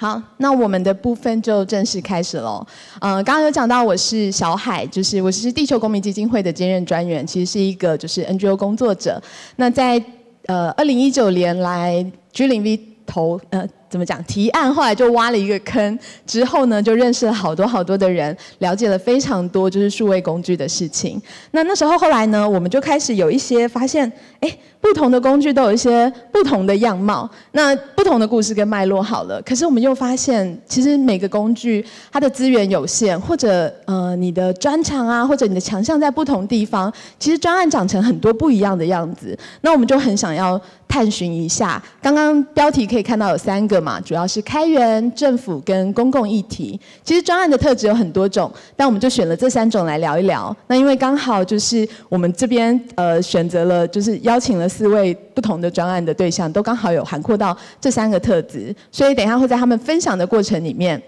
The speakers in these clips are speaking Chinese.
好，那我们的部分就正式开始喽。呃，刚刚有讲到我是小海，就是我是地球公民基金会的兼任专员，其实是一个就是 NGO 工作者。那在呃二零一九年来 G 零 V 投呃。怎么讲？提案后来就挖了一个坑，之后呢就认识了好多好多的人，了解了非常多就是数位工具的事情。那那时候后来呢，我们就开始有一些发现，哎，不同的工具都有一些不同的样貌，那不同的故事跟脉络好了。可是我们又发现，其实每个工具它的资源有限，或者呃你的专长啊，或者你的强项在不同地方，其实专案长成很多不一样的样子。那我们就很想要探寻一下，刚刚标题可以看到有三个。嘛，主要是开源、政府跟公共议题。其实专案的特质有很多种，但我们就选了这三种来聊一聊。那因为刚好就是我们这边呃选择了，就是邀请了四位不同的专案的对象，都刚好有涵括到这三个特质。所以等一下会在他们分享的过程里面，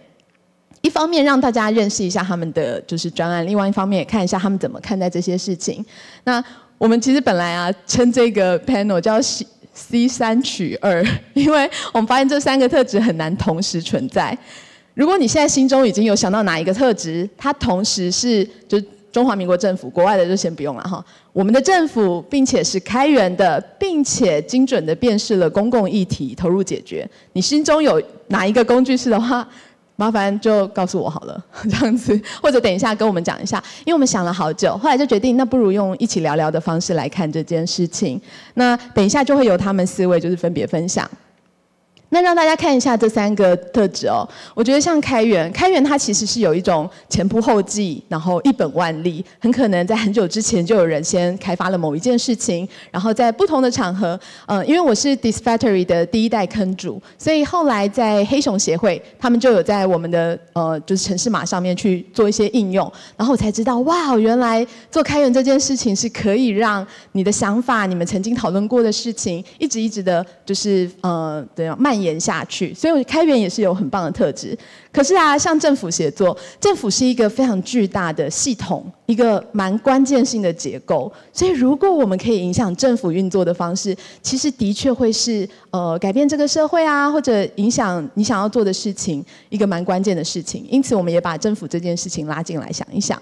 一方面让大家认识一下他们的就是专案，另外一方面也看一下他们怎么看待这些事情。那我们其实本来啊称这个 panel 叫。C 三取二，因为我们发现这三个特质很难同时存在。如果你现在心中已经有想到哪一个特质，它同时是就中华民国政府，国外的就先不用了哈。我们的政府，并且是开源的，并且精准的辨识了公共议题，投入解决。你心中有哪一个工具是的话？麻烦就告诉我好了，这样子，或者等一下跟我们讲一下，因为我们想了好久，后来就决定，那不如用一起聊聊的方式来看这件事情。那等一下就会由他们四位就是分别分享。那让大家看一下这三个特质哦。我觉得像开源，开源它其实是有一种前仆后继，然后一本万利。很可能在很久之前就有人先开发了某一件事情，然后在不同的场合，呃，因为我是 Disfactory 的第一代坑主，所以后来在黑熊协会，他们就有在我们的呃就是城市码上面去做一些应用，然后我才知道，哇，原来做开源这件事情是可以让你的想法、你们曾经讨论过的事情，一直一直的，就是呃怎样蔓。延延下去，所以开源也是有很棒的特质。可是啊，像政府协作，政府是一个非常巨大的系统，一个蛮关键性的结构。所以，如果我们可以影响政府运作的方式，其实的确会是呃改变这个社会啊，或者影响你想要做的事情一个蛮关键的事情。因此，我们也把政府这件事情拉进来想一想。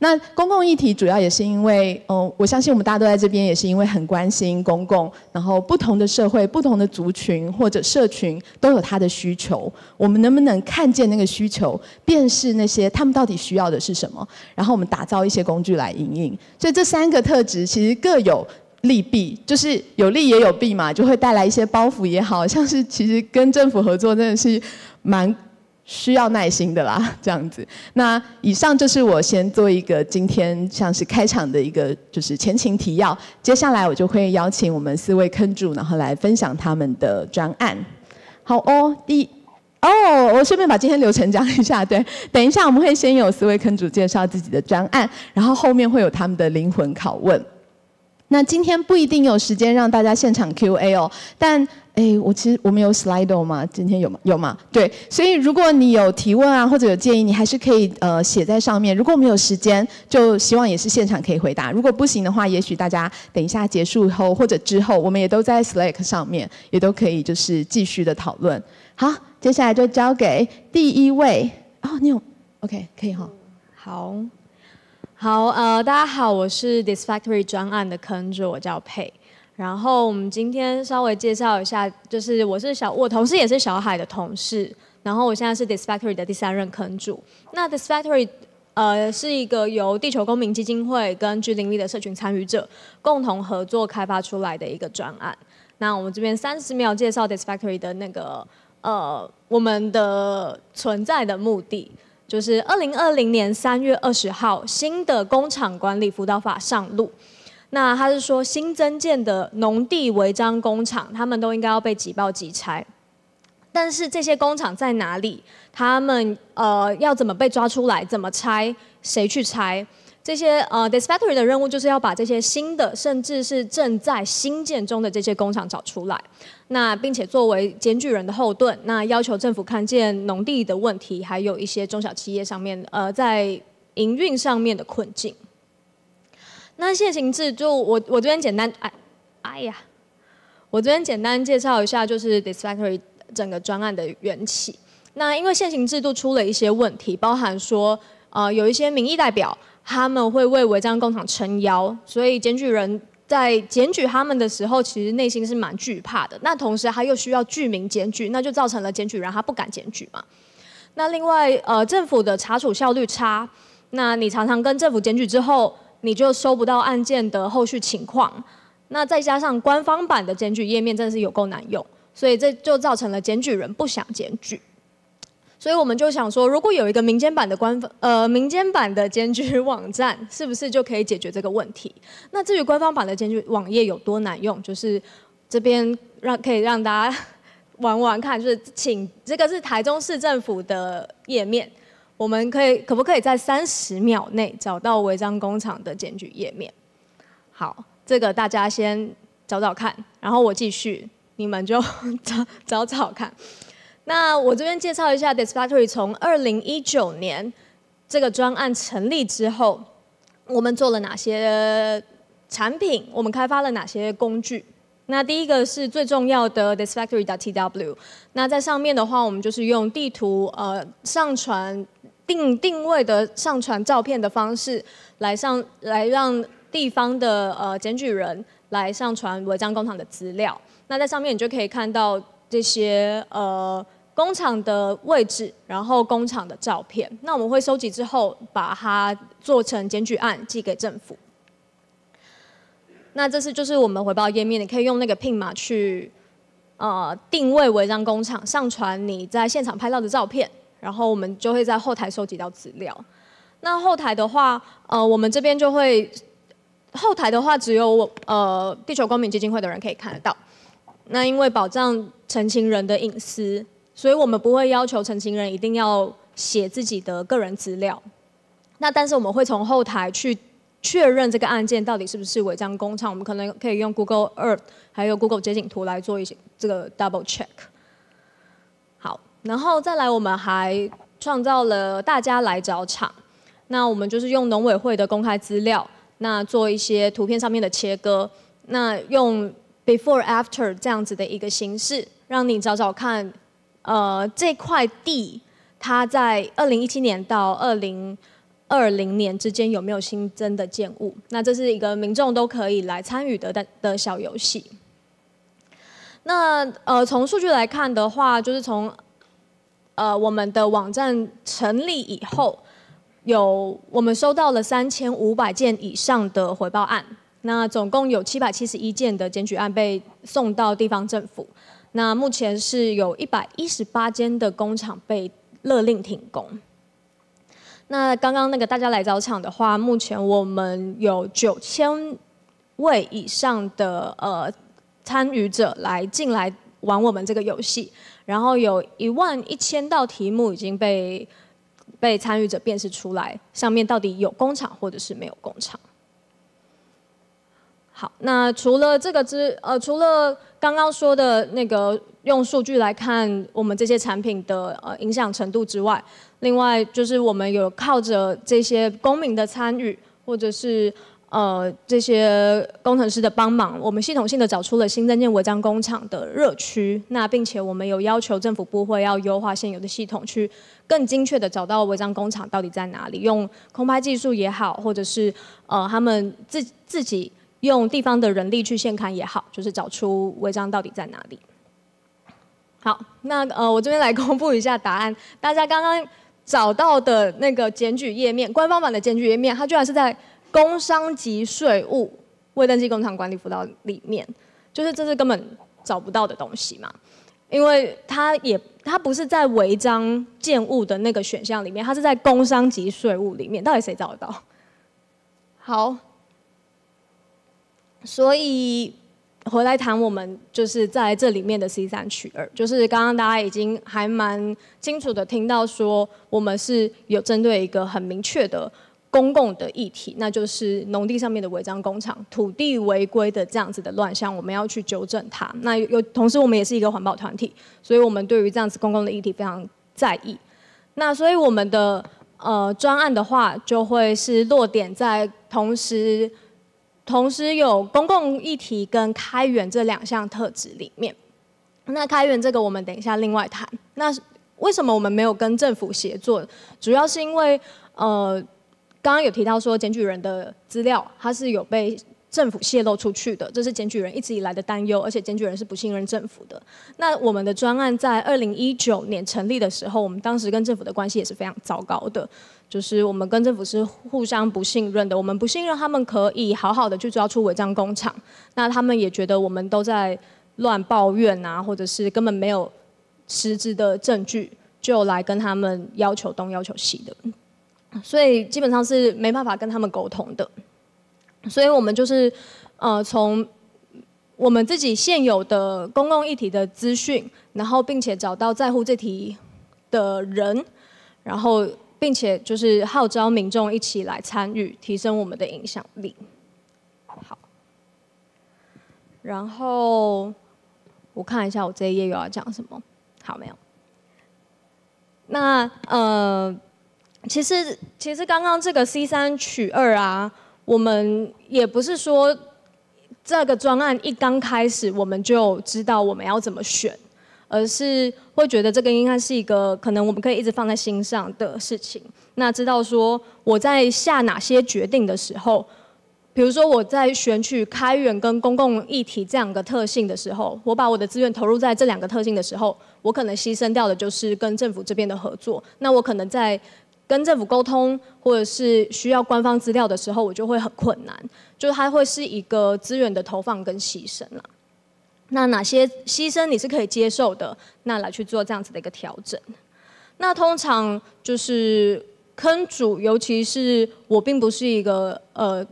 那公共议题主要也是因为，哦，我相信我们大家都在这边，也是因为很关心公共，然后不同的社会、不同的族群或者社群都有它的需求，我们能不能看见？那个需求，辨识那些他们到底需要的是什么，然后我们打造一些工具来营应。所以这三个特质其实各有利弊，就是有利也有弊嘛，就会带来一些包袱也好像是其实跟政府合作真的是蛮需要耐心的啦，这样子。那以上就是我先做一个今天像是开场的一个就是前情提要，接下来我就会邀请我们四位坑主，然后来分享他们的专案。好哦，第。哦，我顺便把今天流程讲一下。对，等一下我们会先有四位坑主介绍自己的专案，然后后面会有他们的灵魂拷问。那今天不一定有时间让大家现场 Q&A 哦，但哎，我其实我们有 Slido 吗？今天有吗？有吗？对，所以如果你有提问啊，或者有建议，你还是可以呃写在上面。如果我们有时间，就希望也是现场可以回答。如果不行的话，也许大家等一下结束后或者之后，我们也都在 Slack 上面，也都可以就是继续的讨论。好。接下来就交给第一位哦，你有 OK 可以哈。好，好呃，大家好，我是 Disfactory 专案的坑主，我叫佩。然后我们今天稍微介绍一下，就是我是小我同事也是小海的同事，然后我现在是 Disfactory 的第三任坑主。那 Disfactory 呃是一个由地球公民基金会跟居零 V 的社群参与者共同合作开发出来的一个专案。那我们这边三十秒介绍 Disfactory 的那个。呃，我们的存在的目的就是二零二零年三月二十号，新的工厂管理辅导法上路。那他是说，新增建的农地违章工厂，他们都应该要被挤爆挤拆。但是这些工厂在哪里？他们呃要怎么被抓出来？怎么拆？谁去拆？这些呃，Disfactory 的任务就是要把这些新的，甚至是正在新建中的这些工厂找出来，那并且作为检举人的后盾，那要求政府看见农地的问题，还有一些中小企业上面呃在营运上面的困境。那现行制就我我这边简单哎哎呀，我这边简单介绍一下，就是 Disfactory 整个专案的缘起。那因为现行制度出了一些问题，包含说，呃，有一些民意代表他们会为违章工厂撑腰，所以检举人在检举他们的时候，其实内心是蛮惧怕的。那同时他又需要具名检举，那就造成了检举人他不敢检举嘛。那另外，呃，政府的查处效率差，那你常常跟政府检举之后，你就收不到案件的后续情况。那再加上官方版的检举页面真的是有够难用，所以这就造成了检举人不想检举。所以我们就想说，如果有一个民间版的官方呃民间版的检举网站，是不是就可以解决这个问题？那至于官方版的检举网页有多难用，就是这边让可以让大家玩玩看，就是请这个是台中市政府的页面，我们可以可不可以在三十秒内找到违章工厂的检举页面？好。这个大家先找找看，然后我继续，你们就 找找找看。那我这边介绍一下 Disfactory 从二零一九年这个专案成立之后，我们做了哪些产品，我们开发了哪些工具。那第一个是最重要的 Disfactory.tw，那在上面的话，我们就是用地图呃上传定定位的上传照片的方式来上来让。地方的呃检举人来上传违章工厂的资料，那在上面你就可以看到这些呃工厂的位置，然后工厂的照片。那我们会收集之后，把它做成检举案寄给政府。那这是就是我们回报页面，你可以用那个 PIN 码去呃定位违章工厂，上传你在现场拍到的照片，然后我们就会在后台收集到资料。那后台的话，呃，我们这边就会。后台的话，只有我呃地球公民基金会的人可以看得到。那因为保障陈情人的隐私，所以我们不会要求陈情人一定要写自己的个人资料。那但是我们会从后台去确认这个案件到底是不是违章工厂，我们可能可以用 Google Earth 还有 Google 街景图来做一些这个 double check。好，然后再来，我们还创造了大家来找场。那我们就是用农委会的公开资料。那做一些图片上面的切割，那用 before after 这样子的一个形式，让你找找看，呃，这块地它在二零一七年到二零二零年之间有没有新增的建物？那这是一个民众都可以来参与的的的小游戏。那呃，从数据来看的话，就是从呃我们的网站成立以后。有我们收到了三千五百件以上的回报案，那总共有七百七十一件的检举案被送到地方政府。那目前是有一百一十八间的工厂被勒令停工。那刚刚那个大家来找厂的话，目前我们有九千位以上的呃参与者来进来玩我们这个游戏，然后有一万一千道题目已经被。被参与者辨识出来，上面到底有工厂或者是没有工厂。好，那除了这个之呃，除了刚刚说的那个用数据来看我们这些产品的呃影响程度之外，另外就是我们有靠着这些公民的参与，或者是。呃，这些工程师的帮忙，我们系统性的找出了新增建违章工厂的热区。那并且我们有要求政府部会要优化现有的系统，去更精确的找到违章工厂到底在哪里。用空拍技术也好，或者是呃他们自自己用地方的人力去现勘也好，就是找出违章到底在哪里。好，那呃我这边来公布一下答案。大家刚刚找到的那个检举页面，官方版的检举页面，它居然是在。工商及税务未登记工厂管理辅导里面，就是这是根本找不到的东西嘛，因为它也它不是在违章建物的那个选项里面，它是在工商及税务里面，到底谁找得到？好，所以回来谈我们就是在这里面的 C 三取二，就是刚刚大家已经还蛮清楚的听到说，我们是有针对一个很明确的。公共的议题，那就是农地上面的违章工厂、土地违规的这样子的乱象，我们要去纠正它。那有同时，我们也是一个环保团体，所以我们对于这样子公共的议题非常在意。那所以我们的呃专案的话，就会是落点在同时同时有公共议题跟开源这两项特质里面。那开源这个，我们等一下另外谈。那为什么我们没有跟政府协作？主要是因为呃，刚刚有提到说检举人的资料，它是有被。政府泄露出去的，这是检举人一直以来的担忧，而且检举人是不信任政府的。那我们的专案在二零一九年成立的时候，我们当时跟政府的关系也是非常糟糕的，就是我们跟政府是互相不信任的。我们不信任他们可以好好的去抓出违章工厂，那他们也觉得我们都在乱抱怨啊，或者是根本没有实质的证据，就来跟他们要求东要求西的，所以基本上是没办法跟他们沟通的。所以我们就是，呃，从我们自己现有的公共议题的资讯，然后并且找到在乎这题的人，然后并且就是号召民众一起来参与，提升我们的影响力。好，然后我看一下我这一页又要讲什么，好没有？那呃，其实其实刚刚这个 C 三取二啊。我们也不是说这个专案一刚开始我们就知道我们要怎么选，而是会觉得这个应该是一个可能我们可以一直放在心上的事情。那知道说我在下哪些决定的时候，比如说我在选取开源跟公共议题这两个特性的时候，我把我的资源投入在这两个特性的时候，我可能牺牲掉的就是跟政府这边的合作。那我可能在跟政府沟通，或者是需要官方资料的时候，我就会很困难，就是它会是一个资源的投放跟牺牲啦。那哪些牺牲你是可以接受的？那来去做这样子的一个调整。那通常就是坑主，尤其是我并不是一个呃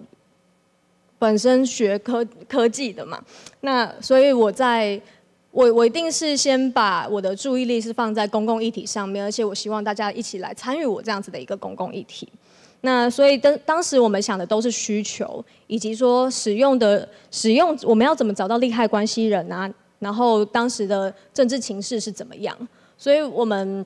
本身学科科技的嘛，那所以我在。我我一定是先把我的注意力是放在公共议题上面，而且我希望大家一起来参与我这样子的一个公共议题。那所以当当时我们想的都是需求，以及说使用的使用我们要怎么找到利害关系人啊，然后当时的政治情势是怎么样。所以我们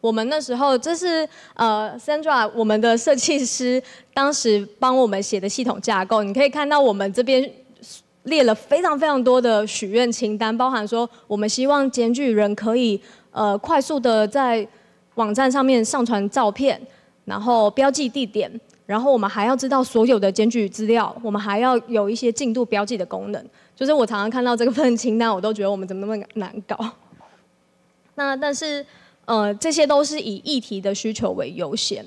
我们那时候这是呃 Sandra 我们的设计师当时帮我们写的系统架构，你可以看到我们这边。列了非常非常多的许愿清单，包含说我们希望检举人可以呃快速的在网站上面上传照片，然后标记地点，然后我们还要知道所有的检举资料，我们还要有一些进度标记的功能。就是我常常看到这个份清单，我都觉得我们怎么那么难搞。那但是呃这些都是以议题的需求为优先。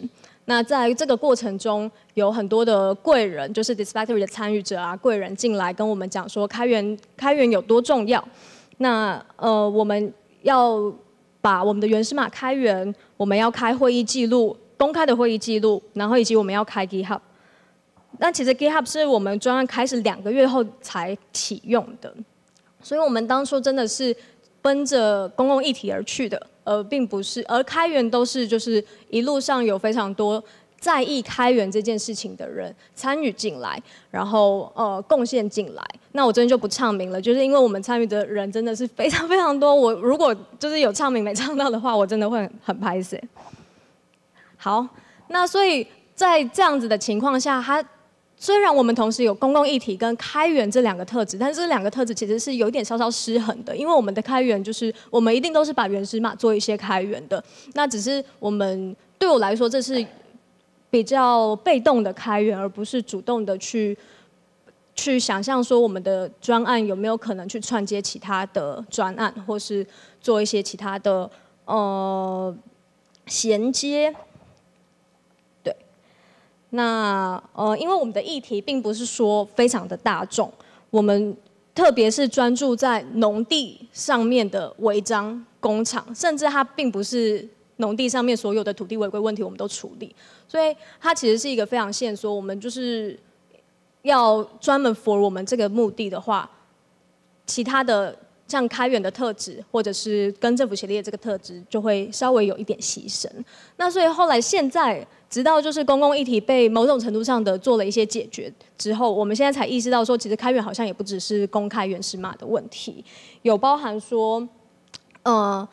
那在这个过程中，有很多的贵人，就是 Dispactory 的参与者啊，贵人进来跟我们讲说，开源开源有多重要。那呃，我们要把我们的原始码开源，我们要开会议记录，公开的会议记录，然后以及我们要开 GitHub。那其实 GitHub 是我们专案开始两个月后才启用的，所以我们当初真的是奔着公共议题而去的。呃，并不是，而开源都是就是一路上有非常多在意开源这件事情的人参与进来，然后呃贡献进来。那我真的就不唱名了，就是因为我们参与的人真的是非常非常多。我如果就是有唱名没唱到的话，我真的会很拍死。好，那所以在这样子的情况下，他。虽然我们同时有公共议题跟开源这两个特质，但是这两个特质其实是有点稍稍失衡的。因为我们的开源就是我们一定都是把原始码做一些开源的，那只是我们对我来说这是比较被动的开源，而不是主动的去去想象说我们的专案有没有可能去串接其他的专案，或是做一些其他的呃衔接。那呃，因为我们的议题并不是说非常的大众，我们特别是专注在农地上面的违章工厂，甚至它并不是农地上面所有的土地违规问题我们都处理，所以它其实是一个非常线索。我们就是要专门 for 我们这个目的的话，其他的像开源的特质或者是跟政府协力的这个特质，就会稍微有一点牺牲。那所以后来现在。直到就是公共议题被某种程度上的做了一些解决之后，我们现在才意识到说，其实开源好像也不只是公开原始码的问题，有包含说，呃，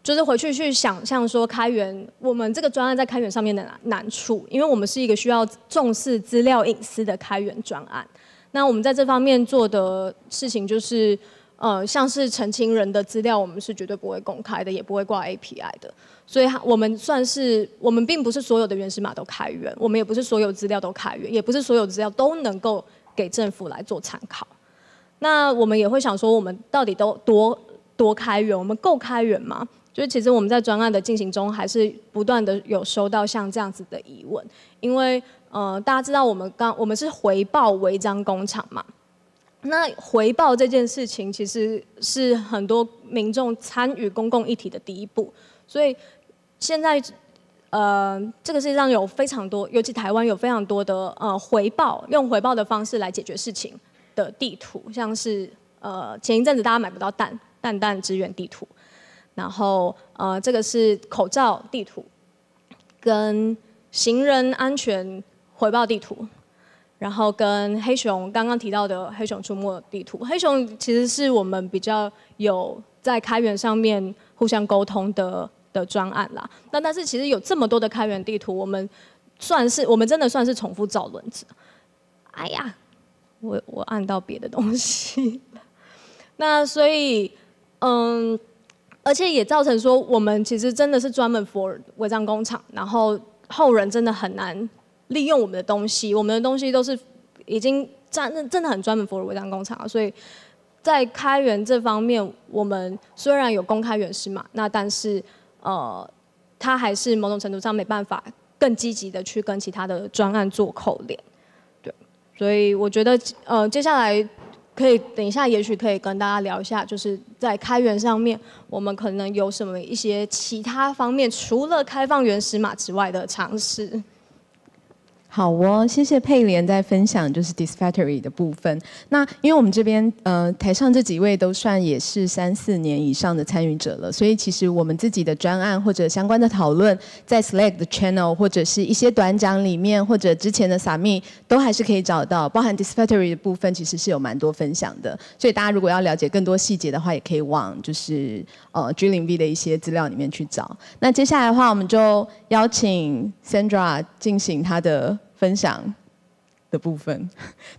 就是回去去想象说开源，我们这个专案在开源上面的难难处，因为我们是一个需要重视资料隐私的开源专案，那我们在这方面做的事情就是，呃，像是澄清人的资料，我们是绝对不会公开的，也不会挂 API 的。所以，我们算是我们并不是所有的原始码都开源，我们也不是所有资料都开源，也不是所有资料都能够给政府来做参考。那我们也会想说，我们到底都多多开源？我们够开源吗？就是其实我们在专案的进行中，还是不断的有收到像这样子的疑问，因为呃，大家知道我们刚我们是回报违章工厂嘛。那回报这件事情，其实是很多民众参与公共议题的第一步。所以现在，呃，这个世界上有非常多，尤其台湾有非常多的呃回报，用回报的方式来解决事情的地图，像是呃前一阵子大家买不到蛋蛋蛋支援地图，然后呃这个是口罩地图，跟行人安全回报地图。然后跟黑熊刚刚提到的黑熊出没地图，黑熊其实是我们比较有在开源上面互相沟通的的专案啦。那但是其实有这么多的开源地图，我们算是我们真的算是重复造轮子。哎呀，我我按到别的东西。那所以嗯，而且也造成说我们其实真的是专门 for 违章工厂，然后后人真的很难。利用我们的东西，我们的东西都是已经真真的很专门 for 违章工厂所以在开源这方面，我们虽然有公开原始码，那但是呃，它还是某种程度上没办法更积极的去跟其他的专案做扣连，对，所以我觉得呃，接下来可以等一下，也许可以跟大家聊一下，就是在开源上面，我们可能有什么一些其他方面，除了开放原始码之外的尝试。好哦，谢谢佩莲在分享就是 Disfactory 的部分。那因为我们这边呃台上这几位都算也是三四年以上的参与者了，所以其实我们自己的专案或者相关的讨论，在 Slack 的 channel 或者是一些短讲里面，或者之前的 Sami 都还是可以找到，包含 Disfactory 的部分其实是有蛮多分享的。所以大家如果要了解更多细节的话，也可以往就是呃 G 零 V 的一些资料里面去找。那接下来的话，我们就邀请 Sandra 进行她的。分享的部分，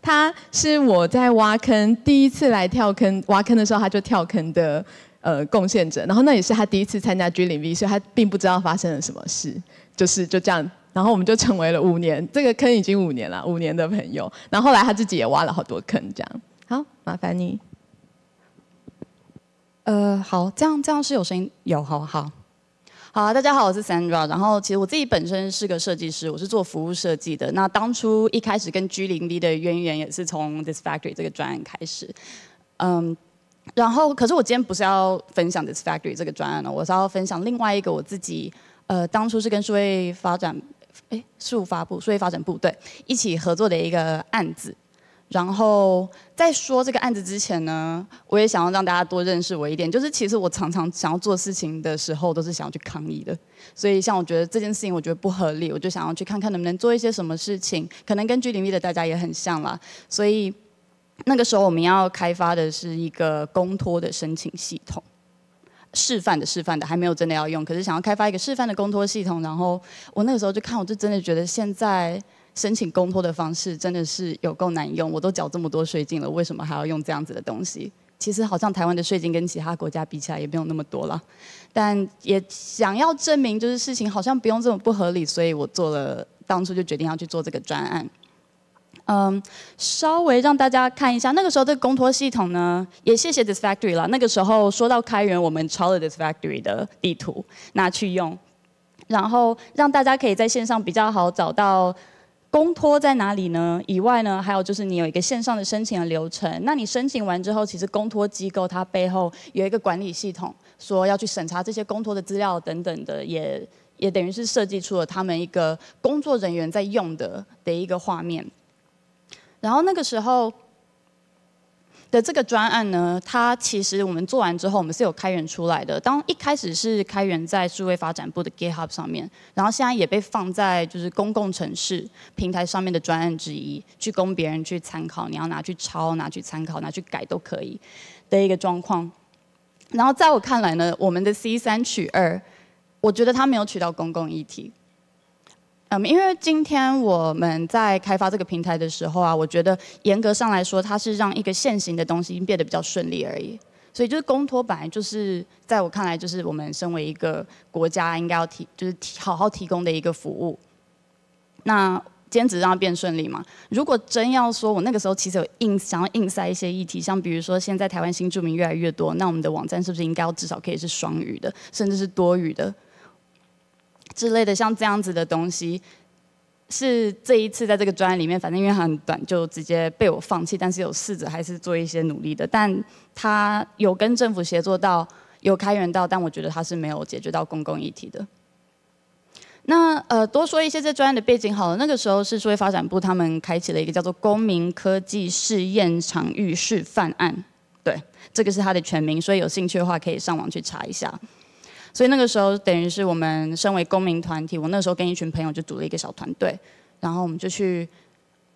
他是我在挖坑第一次来跳坑挖坑的时候，他就跳坑的呃贡献者。然后那也是他第一次参加 G 零 V，所以他并不知道发生了什么事，就是就这样。然后我们就成为了五年，这个坑已经五年了，五年的朋友。然后后来他自己也挖了好多坑，这样。好，麻烦你。呃，好，这样这样是有声音，有，好好。好，大家好，我是 Sandra。然后其实我自己本身是个设计师，我是做服务设计的。那当初一开始跟 G 零 D 的渊源也是从 This Factory 这个专案开始。嗯，然后可是我今天不是要分享 This Factory 这个专案了，我是要分享另外一个我自己呃当初是跟数位发展哎数发布数位发展部对一起合作的一个案子。然后在说这个案子之前呢，我也想要让大家多认识我一点。就是其实我常常想要做事情的时候，都是想要去抗议的。所以像我觉得这件事情，我觉得不合理，我就想要去看看能不能做一些什么事情。可能跟 G 零 V 的大家也很像啦。所以那个时候我们要开发的是一个公托的申请系统，示范的示范的，还没有真的要用。可是想要开发一个示范的公托系统，然后我那个时候就看，我就真的觉得现在。申请公托的方式真的是有够难用，我都缴这么多税金了，为什么还要用这样子的东西？其实好像台湾的税金跟其他国家比起来也没有那么多了，但也想要证明就是事情好像不用这么不合理，所以我做了，当初就决定要去做这个专案。嗯，稍微让大家看一下，那个时候这个公托系统呢，也谢谢 This Factory 了。那个时候说到开源，我们抄了 This Factory 的地图拿去用，然后让大家可以在线上比较好找到。公托在哪里呢？以外呢，还有就是你有一个线上的申请的流程。那你申请完之后，其实公托机构它背后有一个管理系统，说要去审查这些公托的资料等等的，也也等于是设计出了他们一个工作人员在用的的一个画面。然后那个时候。的这个专案呢，它其实我们做完之后，我们是有开源出来的。当一开始是开源在数位发展部的 GitHub 上面，然后现在也被放在就是公共城市平台上面的专案之一，去供别人去参考。你要拿去抄、拿去参考、拿去改都可以的一个状况。然后在我看来呢，我们的 C 三取二，我觉得它没有取到公共议题。因为今天我们在开发这个平台的时候啊，我觉得严格上来说，它是让一个现行的东西变得比较顺利而已。所以就是公托本来就是在我看来就是我们身为一个国家应该要提就是提好好提供的一个服务。那兼职让它变顺利嘛？如果真要说，我那个时候其实有硬想要硬塞一些议题，像比如说现在台湾新住民越来越多，那我们的网站是不是应该要至少可以是双语的，甚至是多语的之类的，像这样子的东西。是这一次在这个专案里面，反正因为很短，就直接被我放弃。但是有试着还是做一些努力的，但他有跟政府协作到，有开源到，但我觉得他是没有解决到公共议题的。那呃，多说一些这专案的背景好了。那个时候是社会发展部他们开启了一个叫做“公民科技试验场域示范案”，对，这个是它的全名，所以有兴趣的话可以上网去查一下。所以那个时候，等于是我们身为公民团体，我那时候跟一群朋友就组了一个小团队，然后我们就去，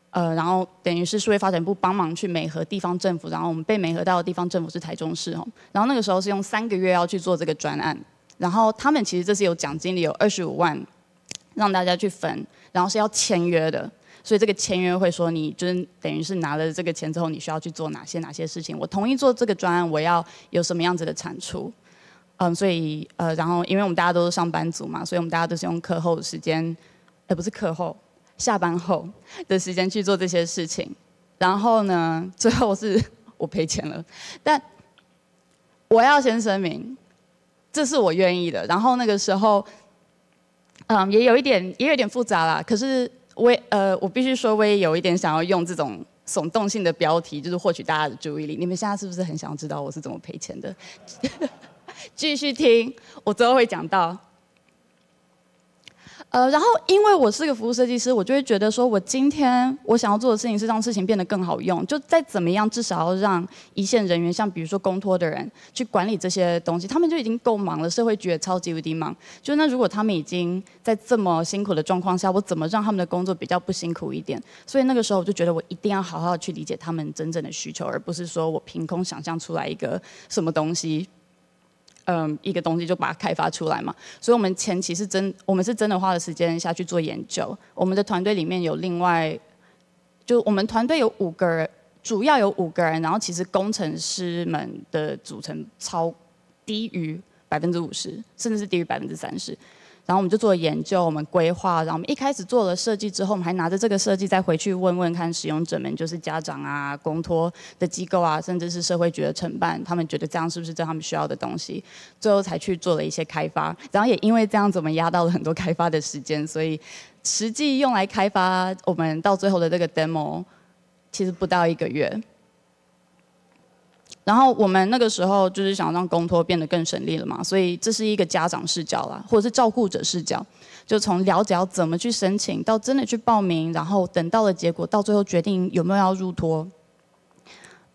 呃，然后等于是数位发展部帮忙去美合地方政府，然后我们被美合到的地方政府是台中市哦，然后那个时候是用三个月要去做这个专案，然后他们其实这是有奖金的，有二十五万让大家去分，然后是要签约的，所以这个签约会说你就是等于是拿了这个钱之后，你需要去做哪些哪些事情，我同意做这个专案，我要有什么样子的产出。嗯，所以呃，然后因为我们大家都是上班族嘛，所以我们大家都是用课后的时间，呃，不是课后，下班后的时间去做这些事情。然后呢，最后是我赔钱了，但我要先声明，这是我愿意的。然后那个时候，嗯，也有一点，也有点复杂啦。可是我呃，我必须说，我也有一点想要用这种耸动性的标题，就是获取大家的注意力。你们现在是不是很想要知道我是怎么赔钱的？继续听，我之后会讲到。呃，然后因为我是个服务设计师，我就会觉得说，我今天我想要做的事情是让事情变得更好用。就再怎么样，至少要让一线人员，像比如说公托的人去管理这些东西，他们就已经够忙了，社会局也超级无敌忙。就那如果他们已经在这么辛苦的状况下，我怎么让他们的工作比较不辛苦一点？所以那个时候我就觉得，我一定要好好去理解他们真正的需求，而不是说我凭空想象出来一个什么东西。嗯，一个东西就把它开发出来嘛，所以我们前期是真，我们是真的花了时间下去做研究。我们的团队里面有另外，就我们团队有五个人，主要有五个人，然后其实工程师们的组成超低于百分之五十，甚至是低于百分之三十。然后我们就做研究，我们规划，然后我们一开始做了设计之后，我们还拿着这个设计再回去问问看使用者们，就是家长啊、公托的机构啊，甚至是社会局的承办，他们觉得这样是不是这他们需要的东西？最后才去做了一些开发。然后也因为这样子，我们压到了很多开发的时间，所以实际用来开发我们到最后的这个 demo，其实不到一个月。然后我们那个时候就是想让公托变得更省力了嘛，所以这是一个家长视角啦，或者是照顾者视角，就从了解要怎么去申请，到真的去报名，然后等到了结果，到最后决定有没有要入托。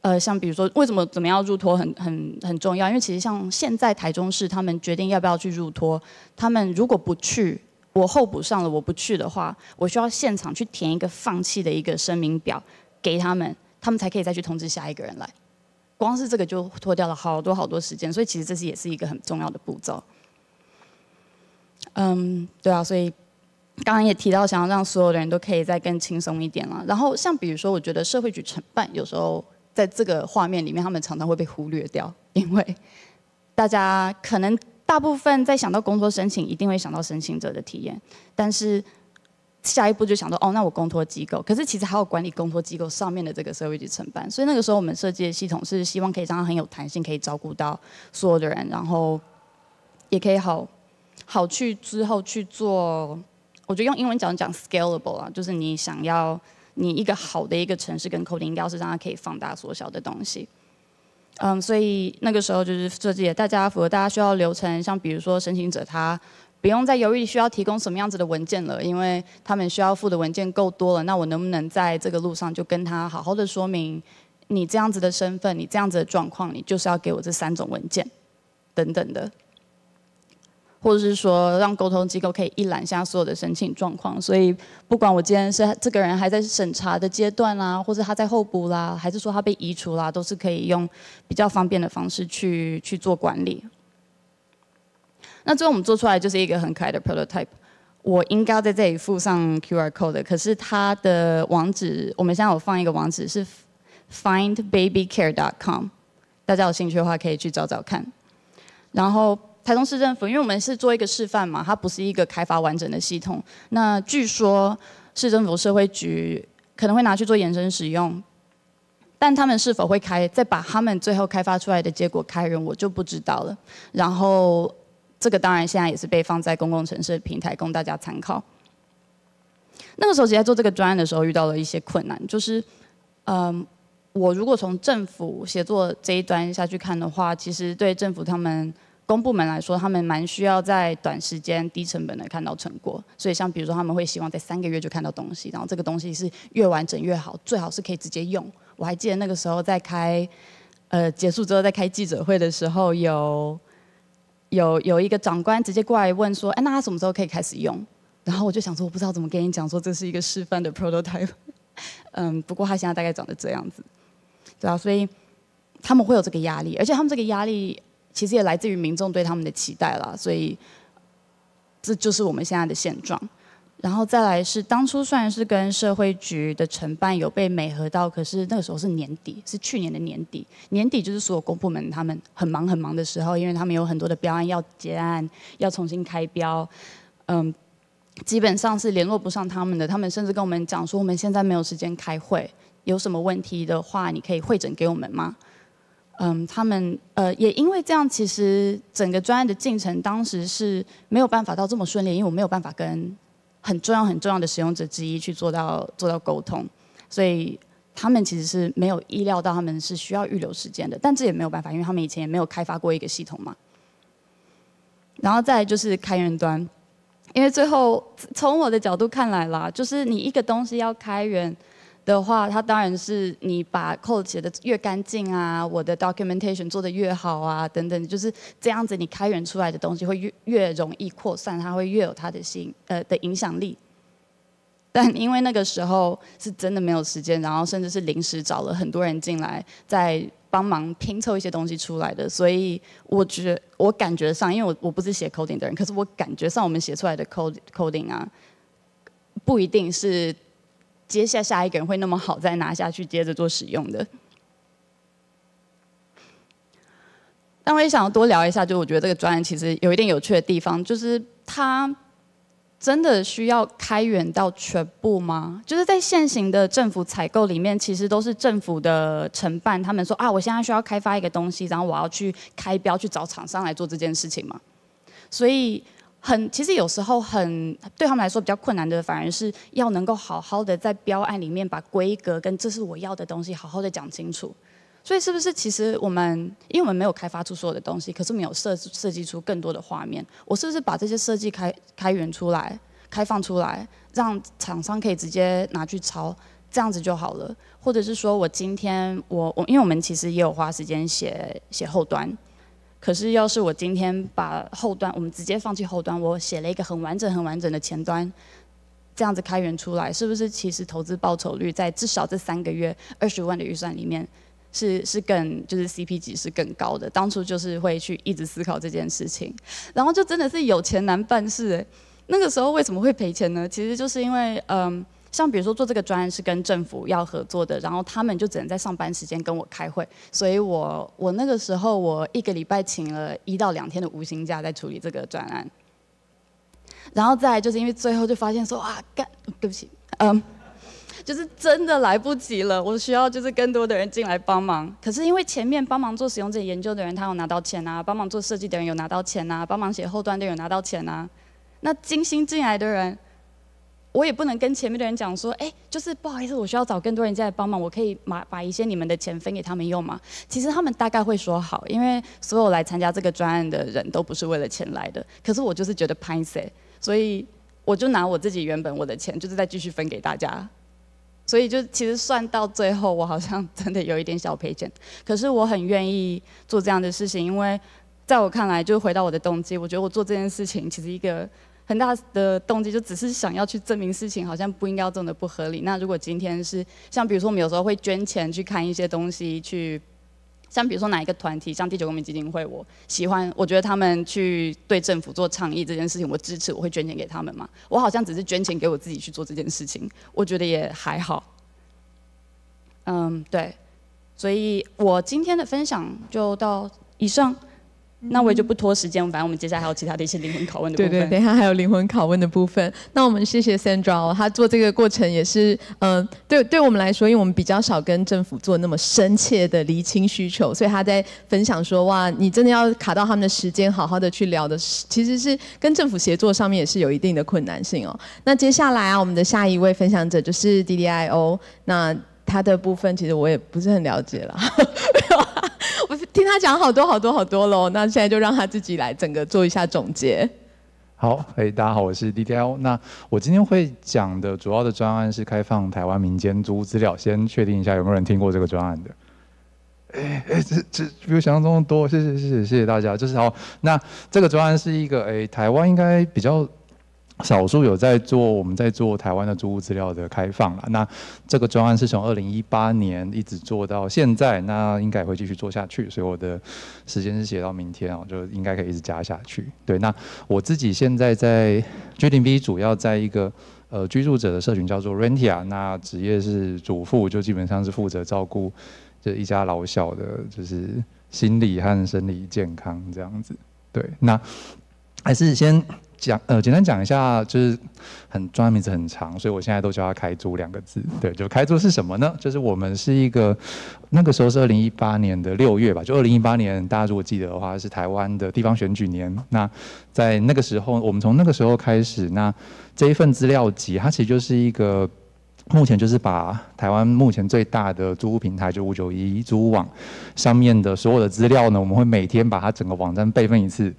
呃，像比如说为什么怎么样入托很很很重要，因为其实像现在台中市他们决定要不要去入托，他们如果不去，我候补上了我不去的话，我需要现场去填一个放弃的一个声明表给他们，他们才可以再去通知下一个人来。光是这个就拖掉了好多好多时间，所以其实这是也是一个很重要的步骤。嗯，对啊，所以刚刚也提到，想要让所有的人都可以再更轻松一点了。然后像比如说，我觉得社会局承办有时候在这个画面里面，他们常常会被忽略掉，因为大家可能大部分在想到工作申请，一定会想到申请者的体验，但是。下一步就想到哦，那我公托机构，可是其实还有管理公托机构上面的这个社会局承办，所以那个时候我们设计的系统是希望可以让它很有弹性，可以照顾到所有的人，然后也可以好好去之后去做。我觉得用英文讲讲 scalable 啊，就是你想要你一个好的一个城市跟 coding 应该是让它可以放大缩小的东西。嗯，所以那个时候就是设计大家符合大家需要流程，像比如说申请者他。不用再犹豫需要提供什么样子的文件了，因为他们需要付的文件够多了。那我能不能在这个路上就跟他好好的说明，你这样子的身份，你这样子的状况，你就是要给我这三种文件，等等的，或者是说让沟通机构可以一览下所有的申请状况。所以不管我今天是这个人还在审查的阶段啦，或者他在候补啦，还是说他被移除啦，都是可以用比较方便的方式去去做管理。那最后我们做出来就是一个很可爱的 prototype。我应该在这里附上 QR code，可是它的网址，我们现在有放一个网址是 findbabycare.com，大家有兴趣的话可以去找找看。然后台中市政府，因为我们是做一个示范嘛，它不是一个开发完整的系统。那据说市政府社会局可能会拿去做延伸使用，但他们是否会开，再把他们最后开发出来的结果开源，我就不知道了。然后这个当然现在也是被放在公共城市的平台供大家参考。那个时候，其实在做这个专案的时候，遇到了一些困难，就是，嗯，我如果从政府协作这一端下去看的话，其实对政府他们公部门来说，他们蛮需要在短时间、低成本的看到成果。所以，像比如说，他们会希望在三个月就看到东西，然后这个东西是越完整越好，最好是可以直接用。我还记得那个时候在开，呃，结束之后在开记者会的时候，有有有一个长官直接过来问说：“哎，那他什么时候可以开始用？”然后我就想说，我不知道怎么跟你讲，说这是一个示范的 prototype。嗯，不过他现在大概长得这样子，对啊，所以他们会有这个压力，而且他们这个压力其实也来自于民众对他们的期待啦，所以这就是我们现在的现状。然后再来是当初虽然是跟社会局的承办有被美合到，可是那个时候是年底，是去年的年底，年底就是所有公部门他们很忙很忙的时候，因为他们有很多的标案要结案，要重新开标，嗯。基本上是联络不上他们的，他们甚至跟我们讲说，我们现在没有时间开会，有什么问题的话，你可以会诊给我们吗？嗯，他们呃也因为这样，其实整个专案的进程当时是没有办法到这么顺利，因为我没有办法跟很重要很重要的使用者之一去做到做到沟通，所以他们其实是没有意料到他们是需要预留时间的，但这也没有办法，因为他们以前也没有开发过一个系统嘛。然后再就是开源端。因为最后从我的角度看来啦，就是你一个东西要开源的话，它当然是你把 code 写的越干净啊，我的 documentation 做的越好啊，等等，就是这样子，你开源出来的东西会越越容易扩散，它会越有它的心呃的影响力。但因为那个时候是真的没有时间，然后甚至是临时找了很多人进来，在。帮忙拼凑一些东西出来的，所以我觉我感觉上，因为我我不是写 coding 的人，可是我感觉上我们写出来的 code coding 啊，不一定是接下下一个人会那么好再拿下去接着做使用的。但我也想要多聊一下，就我觉得这个专案其实有一点有趣的地方，就是它。真的需要开源到全部吗？就是在现行的政府采购里面，其实都是政府的承办，他们说啊，我现在需要开发一个东西，然后我要去开标去找厂商来做这件事情嘛。所以很，其实有时候很对他们来说比较困难的，反而是要能够好好的在标案里面把规格跟这是我要的东西好好的讲清楚。所以是不是其实我们，因为我们没有开发出所有的东西，可是没有设设计出更多的画面，我是不是把这些设计开开源出来，开放出来，让厂商可以直接拿去抄，这样子就好了？或者是说我今天我我，因为我们其实也有花时间写写后端，可是要是我今天把后端我们直接放弃后端，我写了一个很完整很完整的前端，这样子开源出来，是不是其实投资报酬率在至少这三个月 二十万的预算里面？是是更就是 CP 值是更高的，当初就是会去一直思考这件事情，然后就真的是有钱难办事哎。那个时候为什么会赔钱呢？其实就是因为嗯，像比如说做这个专案是跟政府要合作的，然后他们就只能在上班时间跟我开会，所以我我那个时候我一个礼拜请了一到两天的无薪假在处理这个专案，然后再就是因为最后就发现说啊干，对不起，嗯。就是真的来不及了，我需要就是更多的人进来帮忙。可是因为前面帮忙做使用者研究的人，他有拿到钱啊；帮忙做设计的人有拿到钱啊；帮忙写后端的人有拿到钱啊。那精心进来的人，我也不能跟前面的人讲说，哎，就是不好意思，我需要找更多人进来帮忙，我可以把把一些你们的钱分给他们用吗？其实他们大概会说好，因为所有来参加这个专案的人都不是为了钱来的。可是我就是觉得 p a 所以我就拿我自己原本我的钱，就是再继续分给大家。所以就其实算到最后，我好像真的有一点小赔钱。可是我很愿意做这样的事情，因为在我看来，就回到我的动机，我觉得我做这件事情其实一个很大的动机，就只是想要去证明事情好像不应该要这么的不合理。那如果今天是像比如说我们有时候会捐钱去看一些东西去。像比如说哪一个团体，像第九公民基金会，我喜欢，我觉得他们去对政府做倡议这件事情，我支持，我会捐钱给他们嘛。我好像只是捐钱给我自己去做这件事情，我觉得也还好。嗯，对。所以我今天的分享就到以上。那我也就不拖时间，反正我们接下来还有其他的一些灵魂拷问的部分。对对，等一下还有灵魂拷问的部分。那我们谢谢 Sandra，哦他做这个过程也是，嗯，对，对我们来说，因为我们比较少跟政府做那么深切的厘清需求，所以他在分享说，哇，你真的要卡到他们的时间，好好的去聊的，其实是跟政府协作上面也是有一定的困难性哦。那接下来啊，我们的下一位分享者就是 DDIO，那他的部分其实我也不是很了解了。我听他讲好多好多好多喽，那现在就让他自己来整个做一下总结。好，哎，大家好，我是 DDL。那我今天会讲的主要的专案是开放台湾民间租资料，先确定一下有没有人听过这个专案的。哎哎，这这比我想象中的多，谢谢谢谢谢谢大家。就是好，那这个专案是一个哎，台湾应该比较。少数有在做，我们在做台湾的租屋资料的开放了。那这个专案是从二零一八年一直做到现在，那应该会继续做下去。所以我的时间是写到明天哦，就应该可以一直加下去。对，那我自己现在在 G 零 B 主要在一个呃居住者的社群叫做 Rentia，那职业是主妇，就基本上是负责照顾这一家老小的，就是心理和生理健康这样子。对，那还是先。讲呃，简单讲一下，就是很专业名字很长，所以我现在都叫它“开租”两个字。对，就开租是什么呢？就是我们是一个那个时候是二零一八年的六月吧，就二零一八年，大家如果记得的话，是台湾的地方选举年。那在那个时候，我们从那个时候开始，那这一份资料集，它其实就是一个目前就是把台湾目前最大的租屋平台，就五九一租屋网上面的所有的资料呢，我们会每天把它整个网站备份一次。